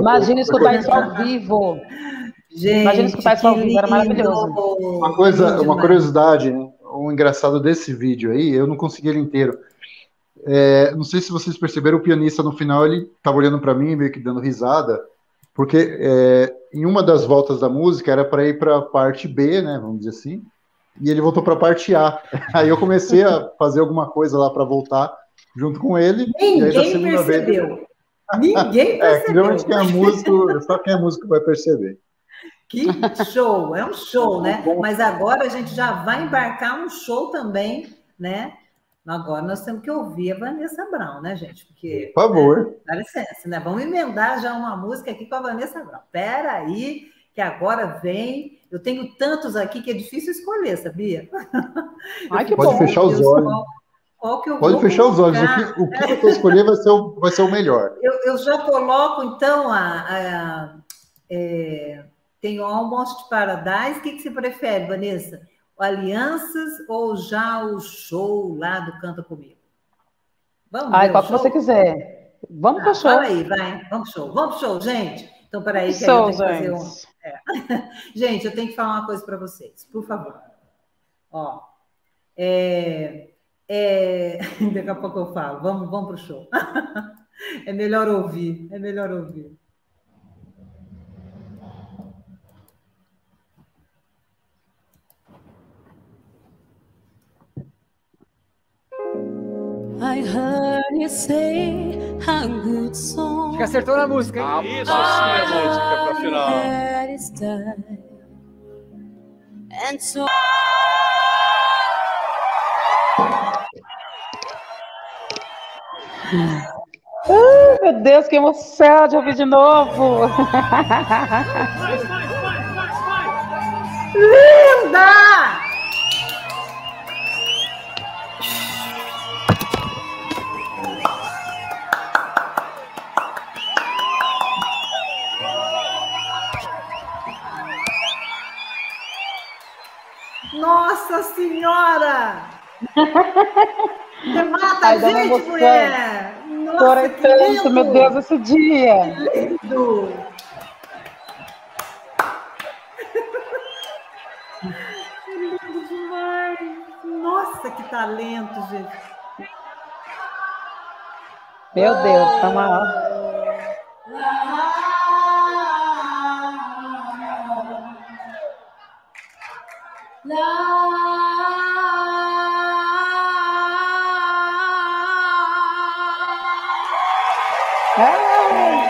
C: Imagina escutar isso ao vivo.
B: Gente,
C: Imagina escutar isso ao
B: que
C: vivo, era maravilhoso.
D: Uma coisa, uma curiosidade, né? o engraçado desse vídeo aí, eu não consegui ele inteiro. É, não sei se vocês perceberam, o pianista no final ele estava olhando para mim, meio que dando risada, porque é, em uma das voltas da música era para ir para a parte B, né? Vamos dizer assim, e ele voltou para a parte A. Aí eu comecei a fazer alguma coisa lá para voltar junto com ele. e aí da
B: Ninguém
D: segunda vez.
B: Percebeu. Ninguém
D: É,
B: percebeu.
D: geralmente quem é músico, só quem é músico vai perceber.
B: Que show, é um show, né?
D: Bom.
B: Mas agora a gente já vai embarcar um show também, né? Agora nós temos que ouvir a Vanessa Brown, né, gente? Porque,
D: Por favor.
B: dá licença, né? Vamos emendar já uma música aqui com a Vanessa Brown. Pera aí, que agora vem. Eu tenho tantos aqui que é difícil escolher, sabia?
C: Ai, que
D: Pode
C: bom.
D: fechar os olhos.
B: Qual, qual que eu
D: Pode
B: vou
D: fechar os olhos. O
B: colocar?
D: que, o que eu for escolher vai ser o, vai ser o melhor.
B: Eu, eu já coloco, então, a. a- é, tem o Almost Paradise. O que, que você prefere, Vanessa? O Alianças ou já o show lá do Canta Comigo? Vamos
C: Ai, qual que
B: show?
C: você quiser. Vamos
B: Ah,
C: pro show.
B: Fala aí, vai. Vamos pro show. Vamos pro show, gente. Então, peraí, que aí eu
C: Show,
B: tenho que fazer um.
C: gente.
B: Gente, eu tenho que falar uma coisa para vocês, por favor. Ó, é, é, daqui a pouco eu falo. Vamos, vamos para o show. É melhor ouvir, é melhor ouvir.
E: I heard you say a good song.
F: Acho que acertou na música, hein?
G: Isso sim é música pra final.
E: And so
C: Ai, meu Deus, que emoção de ouvir de novo.
B: Linda! Nossa Senhora! Você mata
C: Ai,
B: a gente,
C: emoção.
B: mulher! Nossa,
C: Chorei
B: que
C: tanto,
B: lindo!
C: meu Deus, esse dia.
B: lindo! Que lindo demais! Nossa, que talento, gente!
C: Meu Deus, tá mal.
E: la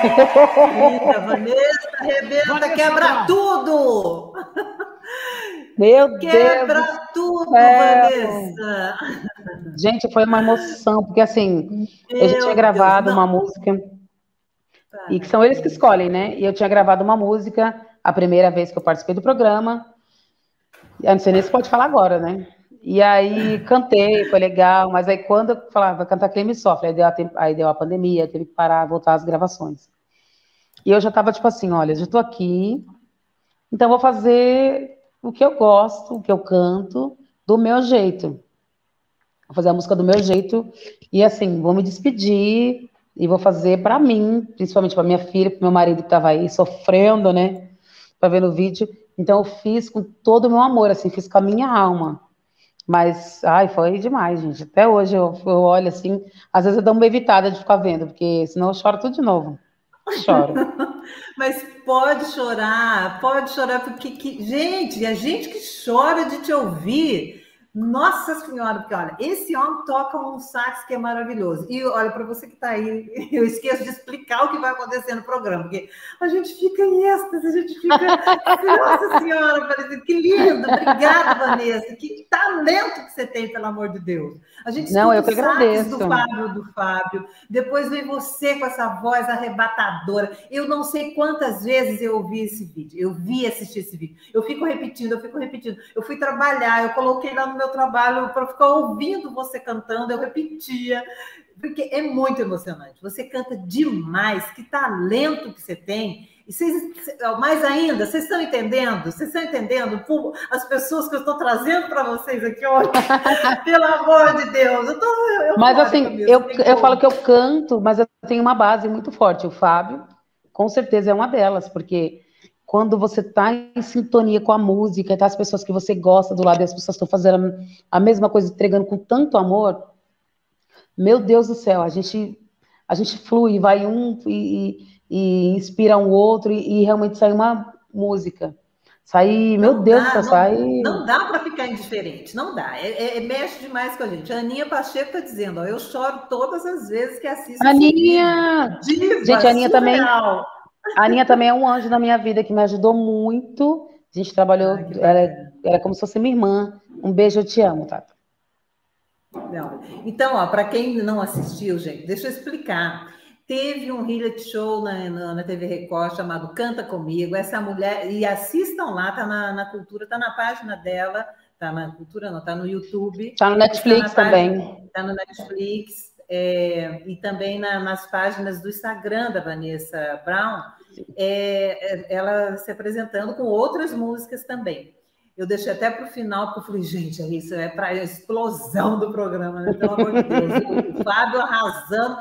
B: Eita, Vanessa, arrebenta,
D: Vanessa,
B: quebra
D: Brown.
B: tudo!
C: Meu
B: Quebra
C: Deus.
B: tudo,
C: céu.
B: Vanessa!
C: Gente, foi uma emoção, porque assim, eu já
B: Meu
C: tinha gravado
B: Deus,
C: uma música, e que são eles que escolhem, né? E eu tinha gravado uma música a primeira vez que eu participei do programa. Eu não sei nem se pode falar agora, né? E aí cantei, foi legal, mas aí quando eu falava cantar quem me sofre, aí deu a, aí deu a pandemia, teve que parar, voltar as gravações. E eu já tava tipo assim, olha, já tô aqui, então vou fazer o que eu gosto, o que eu canto, do meu jeito. Vou fazer a música do meu jeito e assim, vou me despedir e vou fazer para mim, principalmente para minha filha, para meu marido que estava aí sofrendo, né, para ver no vídeo. Então eu fiz com todo o meu amor, assim, fiz com a minha alma. Mas, ai, foi demais, gente. Até hoje eu, eu olho assim, às vezes eu dou uma evitada de ficar vendo, porque senão eu choro tudo de novo. Choro.
B: Mas pode chorar, pode chorar, porque, que- gente, a gente que chora de te ouvir, nossa senhora, porque olha, esse homem toca um sax que é maravilhoso. E olha, para você que está aí, eu esqueço de explicar o que vai acontecer no programa, porque a gente fica em êxtase, a gente fica. Nossa senhora, que lindo! Obrigada, Vanessa. Que talento que você tem, pelo amor de Deus. A gente
C: Não, eu que agradeço.
B: do Fábio do Fábio, depois vem você com essa voz arrebatadora. Eu não sei quantas vezes eu ouvi esse vídeo, eu vi e assisti esse vídeo. Eu fico repetindo, eu fico repetindo. Eu fui trabalhar, eu coloquei lá no meu trabalho para ficar ouvindo você cantando, eu repetia. Porque é muito emocionante. Você canta demais, que talento que você tem. E vocês, mais ainda, vocês estão entendendo? Vocês estão entendendo? As pessoas que eu estou trazendo para vocês aqui hoje, pelo amor de Deus. Eu tô, eu
C: Mas assim,
B: mesmo,
C: eu, eu
B: como.
C: falo que eu canto, mas eu tenho uma base muito forte. O Fábio, com certeza, é uma delas, porque quando você está em sintonia com a música, tá as pessoas que você gosta do lado e as pessoas estão fazendo a mesma coisa, entregando com tanto amor, meu Deus do céu, a gente, a gente flui, vai um e, e- inspira um outro e, e realmente sai uma música. Sai, meu
B: Não
C: Deus
B: dá,
C: do céu,
B: não-
C: sai.
B: Não dá para ficar indiferente, não dá. É, é- é- mexe demais com a gente. A Aninha Pacheco está dizendo, ó, eu choro todas as vezes que assisto.
C: Aninha!
B: Diva,
C: Gente, a Aninha também-
B: surreal.
C: A Aninha também é um anjo na minha vida que me ajudou muito. A gente trabalhou,
B: Ai,
C: ela,
B: bacana.
C: era como se fosse minha irmã. Um beijo, eu te amo, Tata.
B: Não. Então, ó, para quem não assistiu, gente, deixa eu explicar. Teve um reality show na, na, na TV Record chamado Canta Comigo. Essa mulher, e assistam lá, tá na, na cultura, tá na página dela, tá na cultura, não, tá no YouTube.
C: Tá no Netflix
B: Está na
C: também.
B: Está no Netflix é, e também na- nas páginas do Instagram da Vanessa Brown, é, é, ela se apresentando com outras músicas também. Eu deixei até para o final, porque eu falei, gente, é isso é para a explosão do programa, né? Pelo amor de Deus. O Fábio arrasando,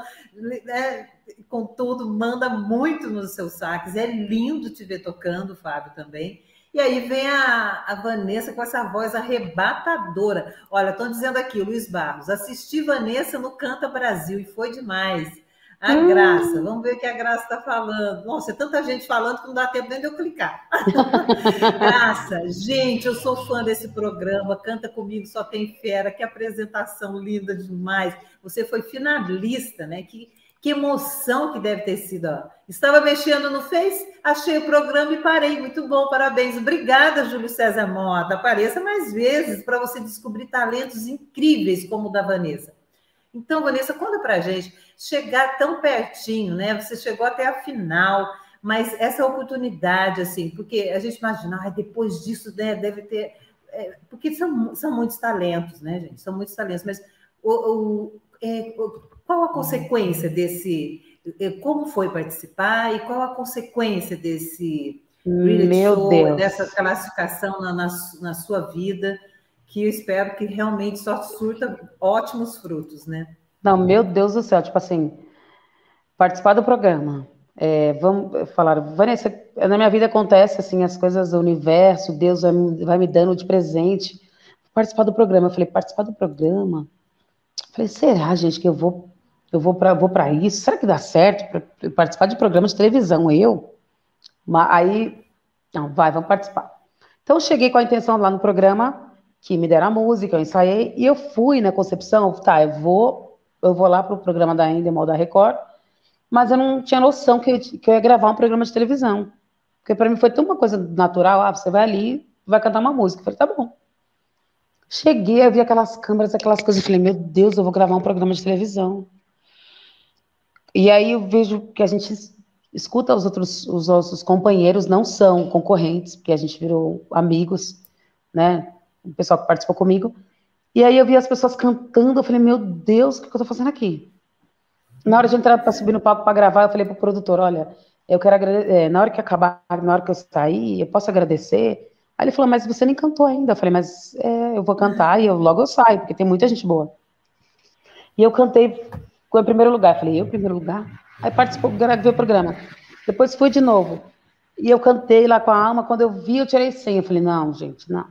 B: né? com tudo, manda muito nos seus saques. É lindo te ver tocando, Fábio, também. E aí vem a, a Vanessa com essa voz arrebatadora. Olha, estão dizendo aqui, Luiz Barros, assisti Vanessa no Canta Brasil e foi demais. A
C: Hum.
B: Graça, vamos ver o que a Graça está falando. Nossa, é tanta gente falando que não dá tempo nem de eu clicar. Graça, gente, eu sou fã desse programa. Canta comigo, só tem fera. Que apresentação linda demais. Você foi finalista, né? Que, que emoção que deve ter sido. Ó. Estava mexendo no Face, achei o programa e parei. Muito bom, parabéns. Obrigada, Júlio César Mota. Apareça mais vezes para você descobrir talentos incríveis como o da Vanessa. Então, Vanessa, conta pra gente, chegar tão pertinho, né? Você chegou até a final, mas essa oportunidade, assim, porque a gente imagina, ah, depois disso né, deve ter. é, porque são, são muitos talentos, né, gente? São muitos talentos, mas o, o- é, qual a consequência desse. é, Como foi participar e qual a consequência desse
C: Meu
B: show,
C: Deus.
B: dessa classificação na, na, na sua vida? que eu espero que realmente só surta ótimos frutos, né?
C: Não, meu Deus do céu, tipo assim, participar do programa. É, vamos falar, Vanessa, na minha vida acontece assim, as coisas do universo, Deus vai, me- vai me dando de presente. Participar do programa. Eu falei, participar do programa? Eu falei, será, gente, que eu vou, eu vou para vou para isso? Será que dá certo pra- participar de programa de televisão? Eu? Ma- Aí, não, vai, vamos participar. Então, cheguei com a intenção lá no programa, que me deram a música, eu ensaiei, e eu fui na concepção, tá, eu vou, eu vou lá pro programa da Endemol da Record, mas eu não tinha noção que eu, que eu ia gravar um programa de televisão. Porque para mim foi tão uma coisa natural, ah, você vai ali, vai cantar uma música. Eu falei, tá bom. Cheguei, eu vi aquelas câmeras, aquelas coisas, eu falei, meu Deus, eu vou gravar um programa de televisão. E aí eu vejo que a gente escuta os outros, os nossos companheiros, não são concorrentes, porque a gente virou amigos, né? O pessoal que participou comigo. E aí eu vi as pessoas cantando, eu falei, meu Deus, o que eu tô fazendo aqui? Na hora de entrar para subir no palco para gravar, eu falei pro produtor, olha, eu quero agradecer, é, na hora que acabar, na hora que eu sair, eu posso agradecer? Aí ele falou, mas você nem cantou ainda. Eu falei, mas é, eu vou cantar e eu, logo eu saio, porque tem muita gente boa. E eu cantei com em primeiro lugar. Falei, eu em primeiro lugar? Aí participou, gravei o programa. Depois fui de novo. E eu cantei lá com a alma. Quando eu vi, eu tirei 100. Eu falei, não, gente, não.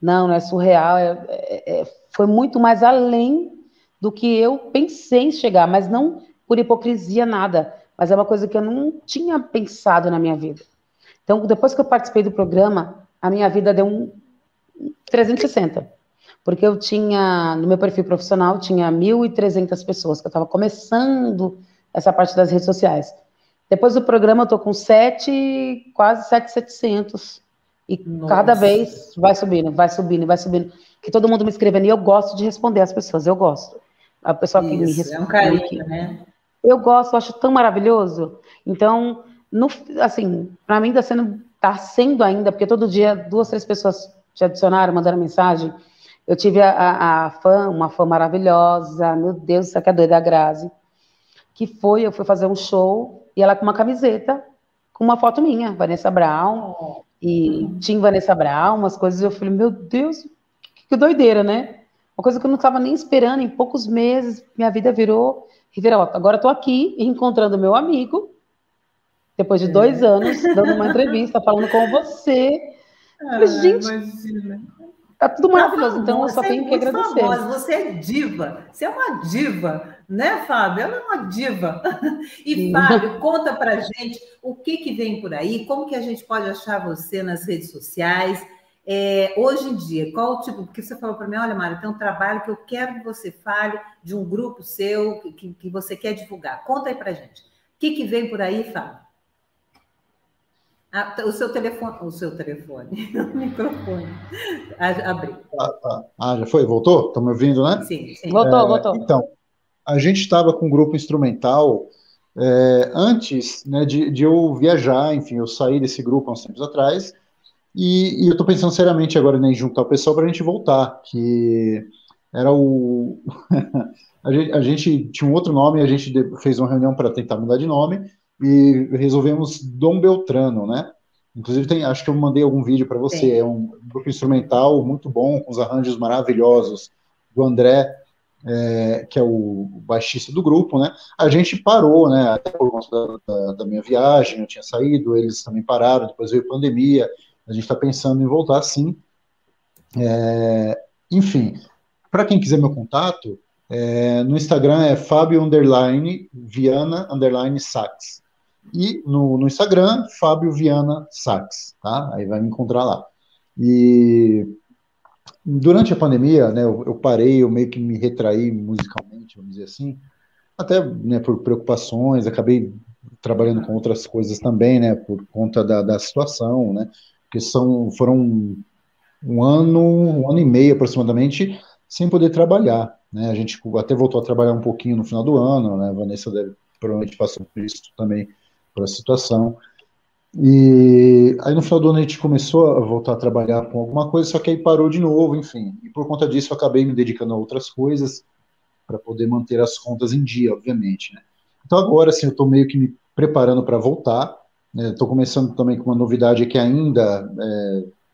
C: Não, não é surreal. É, é, é, foi muito mais além do que eu pensei em chegar, mas não por hipocrisia, nada. Mas é uma coisa que eu não tinha pensado na minha vida. Então, depois que eu participei do programa, a minha vida deu um 360. Porque eu tinha, no meu perfil profissional, tinha 1.300 pessoas, que eu estava começando essa parte das redes sociais. Depois do programa, eu estou com 7, quase 7,700. E Nossa. cada vez vai subindo, vai subindo, vai subindo. Que todo mundo me escrevendo, e eu gosto de responder as pessoas, eu gosto. A pessoa Isso, que me responde.
B: É um carinho, né?
C: Eu gosto, eu acho tão maravilhoso. Então, no, assim, para mim está sendo, tá sendo ainda, porque todo dia duas, três pessoas te adicionaram, mandaram mensagem. Eu tive a, a, a fã, uma fã maravilhosa, meu Deus, isso aqui é doida, a Grazi, que foi, eu fui fazer um show, e ela com uma camiseta, com uma foto minha, Vanessa Brown, e uhum. tinha Vanessa Brown, umas coisas, eu falei, meu Deus, que, que doideira, né? Uma coisa que eu não estava nem esperando, em poucos meses, minha vida virou reviravolta. Agora estou aqui, encontrando meu amigo, depois de dois é. anos, dando uma entrevista, falando com você. Ah, falei, gente, imagina. Tá tudo maravilhoso. Então, eu só é tenho é que agradecer. Famosa.
B: Você é diva. Você é uma diva, né, Fábio? Ela é uma diva. E, Sim. Fábio, conta pra gente o que, que vem por aí, como que a gente pode achar você nas redes sociais. É, hoje em dia, qual o tipo? Porque você falou para mim, olha, Mário, tem um trabalho que eu quero que você fale de um grupo seu que, que você quer divulgar. Conta aí para gente. O que, que vem por aí, Fábio? Ah, o seu telefone, o seu telefone, o microfone. Abriu.
D: Ah, tá. ah, já foi? Voltou? Estão me ouvindo, né?
C: Sim, sim. Voltou, é, voltou.
D: Então, a gente estava com um grupo instrumental é, antes né, de, de, eu viajar, enfim, eu saí desse grupo há uns tempos atrás, e, e eu estou pensando seriamente agora em juntar o pessoal para a gente voltar, que era o. a, gente, a gente tinha um outro nome, a gente fez uma reunião para tentar mudar de nome, e resolvemos Dom Beltrano, né? Inclusive, tem, acho que eu mandei algum vídeo para você. Sim. É um grupo instrumental muito bom, com os arranjos maravilhosos do André, é, que é o baixista do grupo, né? A gente parou, né? Até por conta da, da, minha viagem, eu tinha saído, eles também pararam, depois veio pandemia. A gente está pensando em voltar sim. É, enfim, para quem quiser meu contato, é, no Instagram é Fábio Underline Viana Underline Sax. E no, no Instagram, Fábio Viana Sax, tá? Aí vai me encontrar lá. E durante a pandemia, né, eu, eu, parei, eu meio que me retraí musicalmente, vamos dizer assim, até né, por preocupações, acabei trabalhando com outras coisas também, né, por conta da, da situação, né, que são, foram um ano, um ano e meio aproximadamente, sem poder trabalhar, né, a gente até voltou a trabalhar um pouquinho no final do ano, né, a Vanessa deve, provavelmente passou por isso também, essa situação. E aí no final do ano a gente começou a voltar a trabalhar com alguma coisa, só que aí parou de novo, enfim. E por conta disso eu acabei me dedicando a outras coisas para poder manter as contas em dia, obviamente. Né? Então agora assim eu estou meio que me preparando para voltar. Estou né? começando também com uma novidade que ainda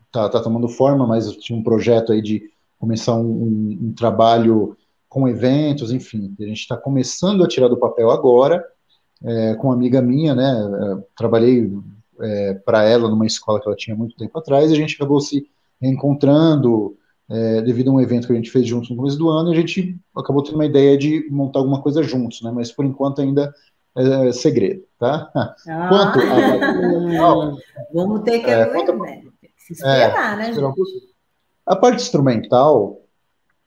D: está é, tá tomando forma, mas eu tinha um projeto aí de começar um, um, um trabalho com eventos, enfim. A gente está começando a tirar do papel agora é, com uma amiga minha, né? É, trabalhei é, para ela numa escola que ela tinha muito tempo atrás, e a gente acabou se encontrando é, devido a um evento que a gente fez juntos no começo do ano, e a gente acabou tendo uma ideia de montar alguma coisa juntos, né? Mas por enquanto ainda é segredo, tá?
B: Ah, quanto a... vamos ter que, é, quanto... né? se esperar, né? Esperar um
D: a parte instrumental,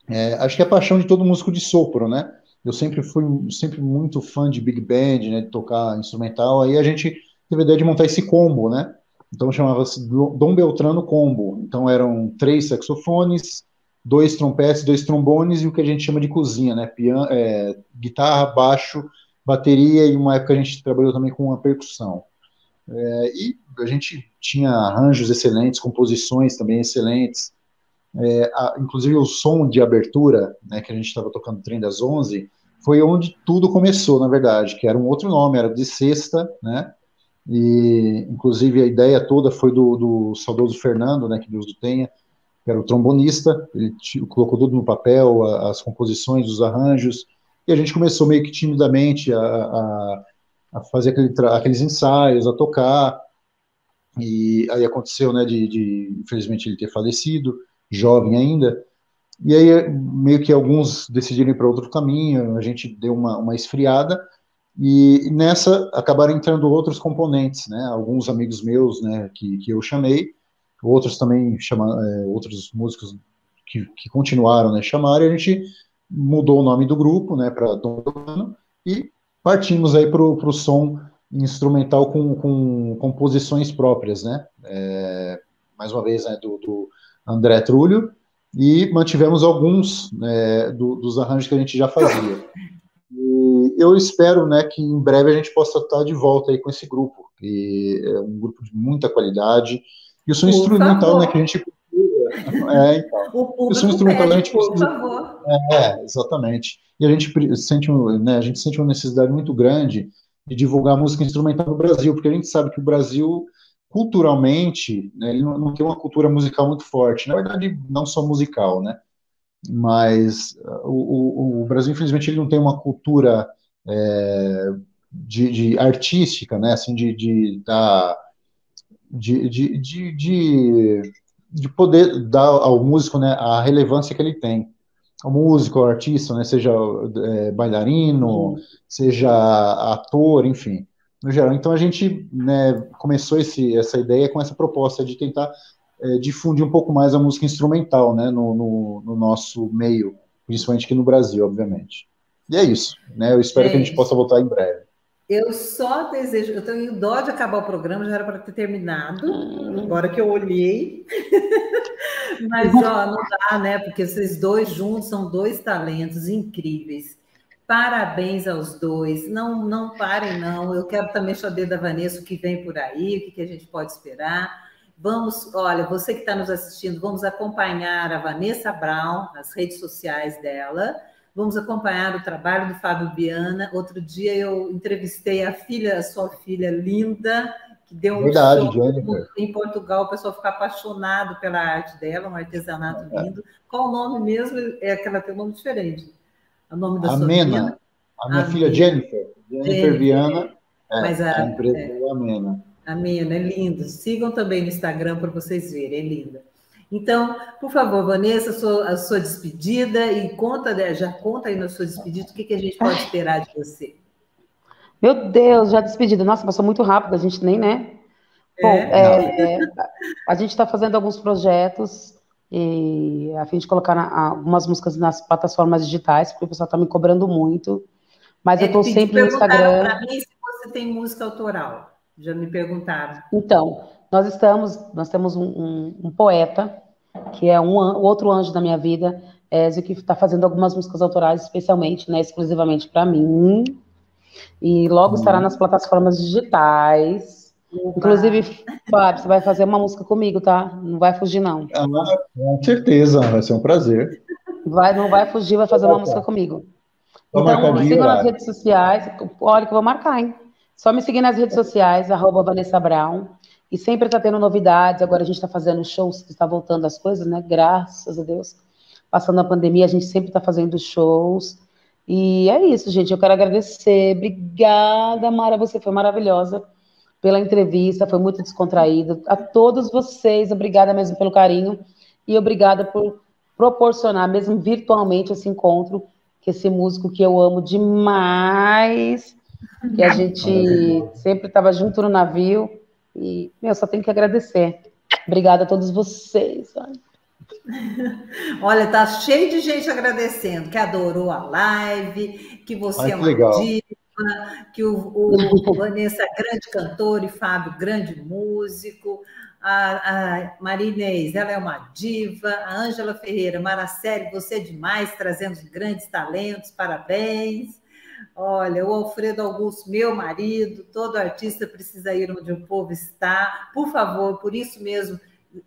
D: é, acho que é a paixão de todo músico de sopro, né? Eu sempre fui sempre muito fã de big band, né, de tocar instrumental. Aí a gente teve a ideia de montar esse combo, né? Então chamava-se Dom Beltrano Combo. Então eram três saxofones, dois trompetes, dois trombones e o que a gente chama de cozinha, né? Piano, é, guitarra, baixo, bateria e uma época a gente trabalhou também com uma percussão. É, e a gente tinha arranjos excelentes, composições também excelentes. É, a, inclusive o som de abertura, né, que a gente estava tocando Trem das Onze, foi onde tudo começou, na verdade, que era um outro nome, era de sexta, né? E inclusive a ideia toda foi do, do saudoso Fernando, né, que Deus o tenha, que era o trombonista, ele colocou tudo no papel, as composições, os arranjos, e a gente começou meio que timidamente a, a, a fazer aquele, aqueles ensaios, a tocar, e aí aconteceu, né, de, de, infelizmente ele ter falecido, jovem ainda, e aí meio que alguns decidiram ir para outro caminho, a gente deu uma, uma esfriada, e nessa acabaram entrando outros componentes, né, alguns amigos meus, né, que, que eu chamei, outros também chama, é, outros músicos que, que continuaram, né, chamaram, e a gente mudou o nome do grupo, né, para Dom e partimos aí para o som instrumental com, com composições próprias, né, é, mais uma vez, né, do, do, André Trulho, e mantivemos alguns né, do, dos arranjos que a gente já fazia. E eu espero, né, que em breve a gente possa estar de volta aí com esse grupo, que é um grupo de muita qualidade, e o som Por instrumental, favor. né, que a gente é, então. O, o som instrumental a gente precisa, é, exatamente. E a gente sente, né, a gente sente uma necessidade muito grande de divulgar música instrumental no Brasil, porque a gente sabe que o Brasil culturalmente, né, ele não, não, tem uma cultura musical muito forte. Na verdade, não só musical, né? Mas uh, o, o, o Brasil, infelizmente, ele não tem uma cultura é, de, de, artística, né? Assim, de, de, da, de, de, de, de, de poder dar ao músico né, a relevância que ele tem. O músico, o artista, né, seja é, bailarino, uhum. seja ator, enfim, no geral. Então a gente né, começou esse, essa ideia com essa proposta de tentar é, difundir um pouco mais a música instrumental né, no, no, no, nosso meio, principalmente aqui no Brasil, obviamente. E é isso. Né, eu espero é que a gente é possa voltar em breve.
B: Eu só desejo, eu tenho dó de acabar o programa, já era para ter terminado, agora que eu olhei. Mas ó, não dá, né? Porque esses dois juntos são dois talentos incríveis. Parabéns aos dois. Não, não parem, não. Eu quero também saber da Vanessa o que vem por aí, o que, que a gente pode esperar. Vamos, olha, você que está nos assistindo, vamos acompanhar a Vanessa Brown nas redes sociais dela Vamos acompanhar o trabalho do Fábio Biana. Outro dia eu entrevistei a filha, a sua filha linda, que deu um
D: Verdade,
B: show em Portugal, o pessoal fica apaixonado pela arte dela, um artesanato é. lindo. Qual o nome mesmo? É que ela tem um nome diferente. O nome da
D: Amena. sua filha? A minha filha Jennifer. Jennifer, Jennifer Viana. É, Mas a, a empresa é, é Amena.
B: Amena, é lindo. Sigam também no Instagram para vocês verem, é linda. Então, por favor, Vanessa, a sua, a sua despedida e conta, né, já conta aí na sua despedida o que, que a gente pode esperar de você.
C: Meu Deus, já despedida. Nossa, passou muito rápido, a gente nem, né? Bom, é, é, a gente está fazendo alguns projetos e a fim de colocar na, algumas músicas nas plataformas digitais, porque o pessoal está me cobrando muito. Mas é, eu estou sempre no Instagram.
B: Para mim, se você tem música autoral, já me perguntaram.
C: Então, nós estamos, nós temos um, um, um poeta que é um, outro anjo da minha vida, Ezio, que está fazendo algumas músicas autorais, especialmente, né, exclusivamente para mim. E logo estará nas plataformas digitais. Opa. Inclusive, Fábio, você vai fazer uma música comigo, tá? Não vai fugir, não.
D: Ah, com certeza, vai ser um prazer.
C: Vai, não vai fugir, vai fazer uma música comigo. Então, me sigam nas redes sociais. Olha que eu vou marcar, hein? Só me seguir nas redes sociais, arroba Vanessa Brown. E sempre está tendo novidades. Agora a gente está fazendo shows, está voltando as coisas, né? Graças a Deus. Passando a pandemia, a gente sempre está fazendo shows. E é isso, gente. Eu quero agradecer. Obrigada, Mara. Você foi maravilhosa pela entrevista, foi muito descontraída. A todos vocês, obrigada mesmo pelo carinho. E obrigada por proporcionar, mesmo virtualmente, esse encontro com esse músico que eu amo demais. Que a gente sempre estava junto no navio. E, meu, só tenho que agradecer. Obrigada a todos vocês.
B: Olha, tá cheio de gente agradecendo, que adorou a live, que você
D: Ai,
B: é
D: que
B: uma
D: legal.
B: diva, que o, o Vanessa grande cantor e Fábio grande músico, a, a Maria ela é uma diva, a Ângela Ferreira, Maraceli, você é demais, trazendo grandes talentos, parabéns. Olha, o Alfredo Augusto, meu marido, todo artista precisa ir onde o povo está. Por favor, por isso mesmo,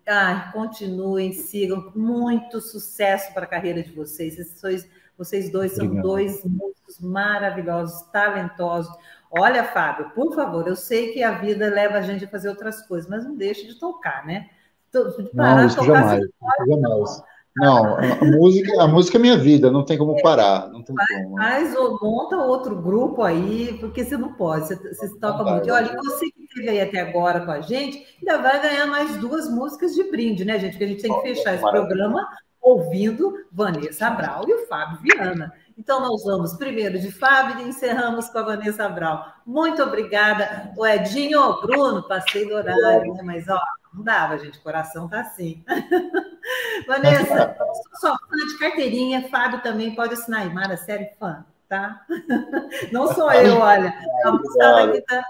B: ah, continuem, sigam. Muito sucesso para a carreira de vocês. Vocês, vocês dois são
D: Obrigado.
B: dois músicos maravilhosos, talentosos. Olha, Fábio, por favor, eu sei que a vida leva a gente a fazer outras coisas, mas não deixe de tocar, né? De parar
D: Não, isso
B: tocar,
D: jamais. isso jamais. Não, a música, a música é minha vida, não tem como parar, não tem como. né?
B: Faz ou monta outro grupo aí, porque você não pode, você, você toca
D: vai,
B: muito.
D: Vai.
B: olha, você que esteve aí até agora com a gente, ainda vai ganhar mais duas músicas de brinde, né, gente? Porque a gente tem que fechar esse programa ouvindo Vanessa Abral e o Fábio Viana. Então, nós vamos primeiro de Fábio e encerramos com a Vanessa Abral. Muito obrigada. O Edinho, Bruno, passei do horário, né? Mas, ó, não dava, gente, o coração tá assim. Vanessa, sou só fã de carteirinha, Fábio também pode assinar aí, Mara, série fã, tá? Não sou eu, olha. A moçada aqui tá.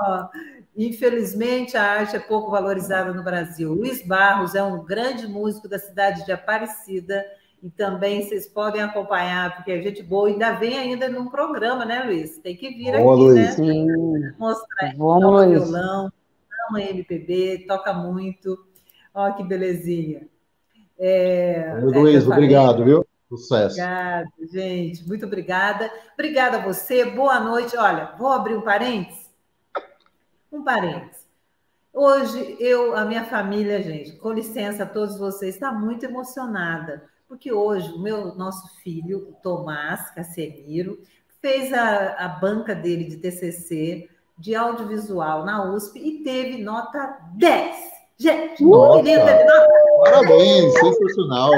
B: ó, Infelizmente, a arte é pouco valorizada no Brasil. Luiz Barros é um grande músico da cidade de Aparecida e também vocês podem acompanhar, porque é gente boa, ainda vem ainda num programa, né, Luiz? Tem que vir
D: Boa,
B: aqui,
D: Luiz.
B: né?
C: Sim,
B: Mostrar.
C: vamos,
B: toca
C: Luiz.
B: violão, ama MPB, toca muito. Olha que belezinha. É, é,
D: Luiz, obrigado, viu? Sucesso.
B: Obrigada, gente. Muito obrigada. Obrigada a você. Boa noite. Olha, vou abrir um parênteses. Um parênteses. Hoje, eu, a minha família, gente, com licença a todos vocês, está muito emocionada, porque hoje o meu nosso filho, o Tomás Cassemiro, fez a, a banca dele de TCC de audiovisual na USP e teve nota 10. Gente,
D: Nossa.
B: o nota
D: Parabéns, sensacional.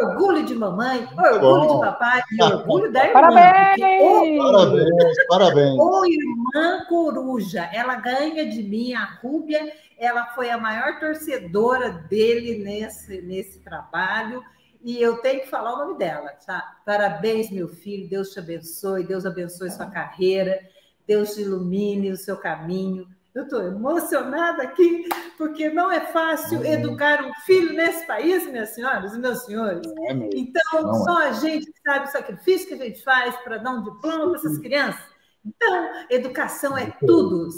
B: orgulho de mamãe, orgulho
D: bom.
B: de papai e orgulho da irmã.
C: Parabéns!
B: o-
D: Parabéns, parabéns.
B: Ô, irmã coruja, ela ganha de mim, a Rúbia, ela foi a maior torcedora dele nesse, nesse trabalho, e eu tenho que falar o nome dela, tá? Parabéns, meu filho, Deus te abençoe, Deus abençoe sua carreira, Deus te ilumine o seu caminho. Eu estou emocionada aqui, porque não é fácil
D: Uhum.
B: educar um filho nesse país, minhas senhoras e meus senhores.
D: É.
B: Então,
D: Não é.
B: só a gente sabe o sacrifício que a gente faz para dar um diploma para essas crianças. Então, educação é tudo.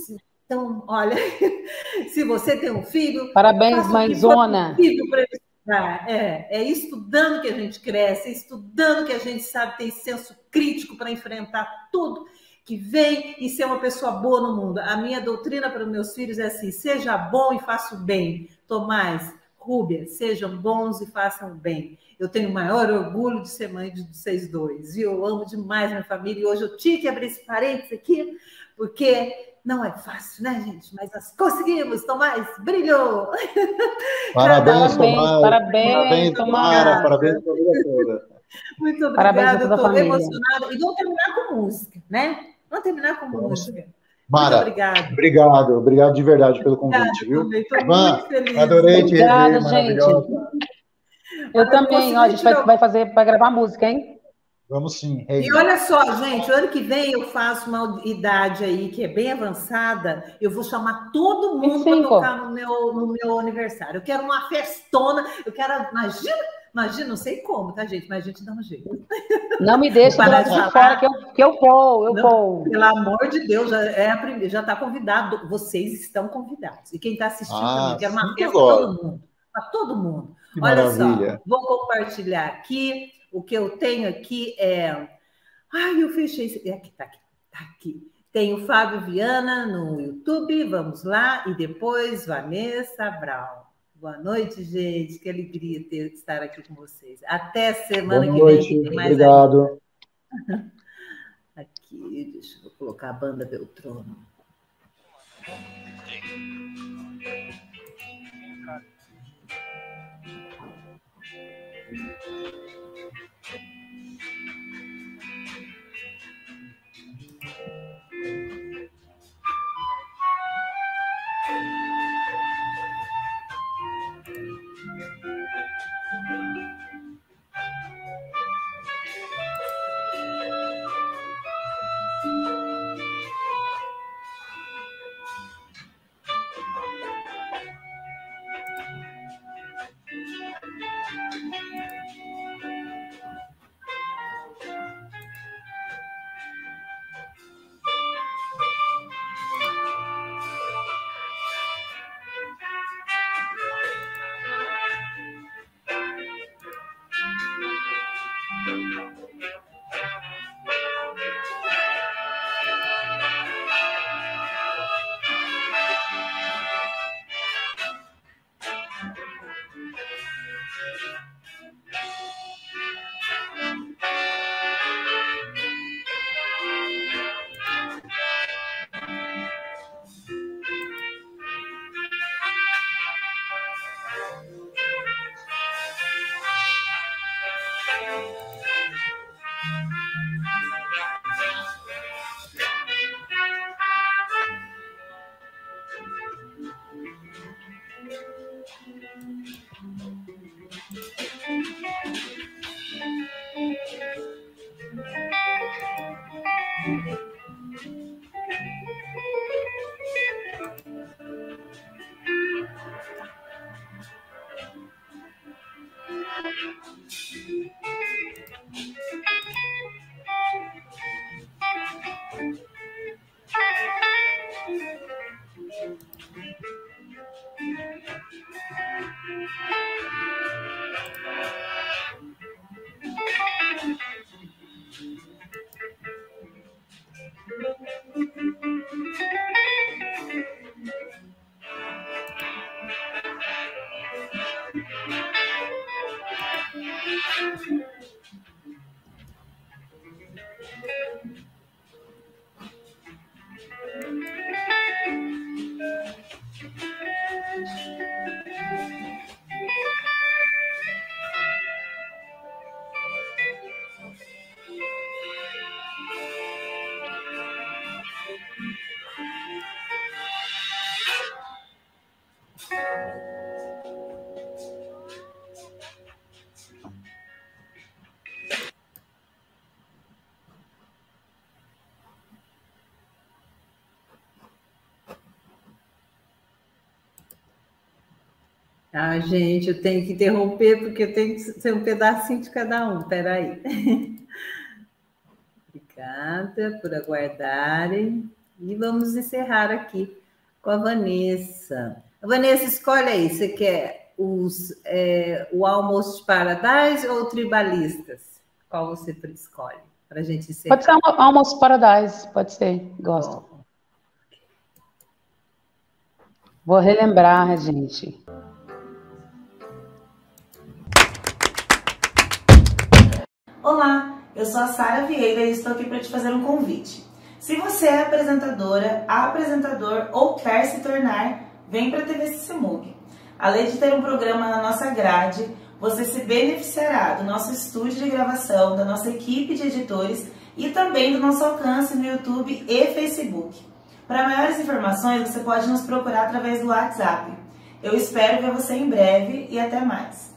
B: Então, olha, se você tem um filho,
C: Parabéns, mãezona.
B: for possível para ele estudar. É, é estudando que a gente cresce, é estudando que a gente sabe ter senso crítico para enfrentar tudo que vem e ser uma pessoa boa no mundo. A minha doutrina para os meus filhos é assim: seja bom e faça o bem. Tomás, Rúbia, sejam bons e façam o bem. Eu tenho o maior orgulho de ser mãe de vocês dois. E eu amo demais minha família. E hoje eu tinha que abrir esse parênteses aqui, porque não é fácil, né, gente? Mas nós conseguimos. Tomás, brilhou!
D: Parabéns,
C: Parabéns,
D: Tomás.
C: parabéns,
D: Parabéns,
C: Tomás.
D: Tomara. Parabéns toda.
B: Muito obrigada, estou emocionada. E vamos terminar com música, né? Vamos terminar com música. Muito
D: Mara,
B: obrigada.
D: obrigado, obrado de verdade pelo convite, viu?
B: também. Estou muito feliz.
D: Adorei te
C: Obrigada,
D: rever,
C: gente. Eu
B: Olha,
C: também, ó, a gente vai, vai fazer, vai gravar música, hein?
D: Vamos sim, rei.
B: E olha só, gente, ano que vem eu faço uma idade aí que é bem avançada. Eu vou chamar todo mundo para
C: 25.
B: tocar no meu, no meu aniversário. Eu quero uma festona. Eu quero. Imagina, imagina, não sei como, tá, gente? Mas a gente dá um jeito.
C: Não me deixe
B: Parar
C: de
B: falar.
C: fora, que eu, que eu vou, eu
B: Não.
C: vou.
B: Pelo amor de Deus, já é a primeira, já está convidado. Vocês estão convidados. E quem está assistindo
D: Ah,
B: também, eu quero uma
D: sim,
B: festa para todo mundo. Para todo mundo.
D: Que
B: Olha
D: maravilha.
B: só, vou compartilhar aqui. O que eu tenho aqui é. Ai, eu fechei. esse- Aqui, tá aqui, tá aqui. Tem o Fábio Viana no YouTube, vamos lá. E depois Vanessa Brau. Boa noite, gente. Que alegria ter, estar aqui com vocês. Até semana
D: Boa
B: que
D: noite.
B: vem. Mais
D: Obrigado. Aí.
B: Aqui, deixa eu colocar a banda Beltrono. Thank Ah, gente, eu tenho que interromper porque eu tenho que ser um pedacinho de cada um. Peraí. Obrigada por aguardarem. E vamos encerrar aqui com a Vanessa. Vanessa, escolhe aí. Você quer os, é, o Almost Paradise ou Tribalistas? Qual você escolhe? Para gente encerrar.
C: Pode ser Almost Paradise, pode ser. Gosto. Bom. Vou relembrar, gente.
A: Eu sou a Sara Vieira e estou aqui para te fazer um convite. Se você é apresentadora, apresentador ou quer se tornar, vem para a TV Sissemug. Além de ter um programa na nossa grade, você se beneficiará do nosso estúdio de gravação, da nossa equipe de editores e também do nosso alcance no YouTube e Facebook. Para maiores informações, você pode nos procurar através do WhatsApp. Eu espero ver você em breve e até mais.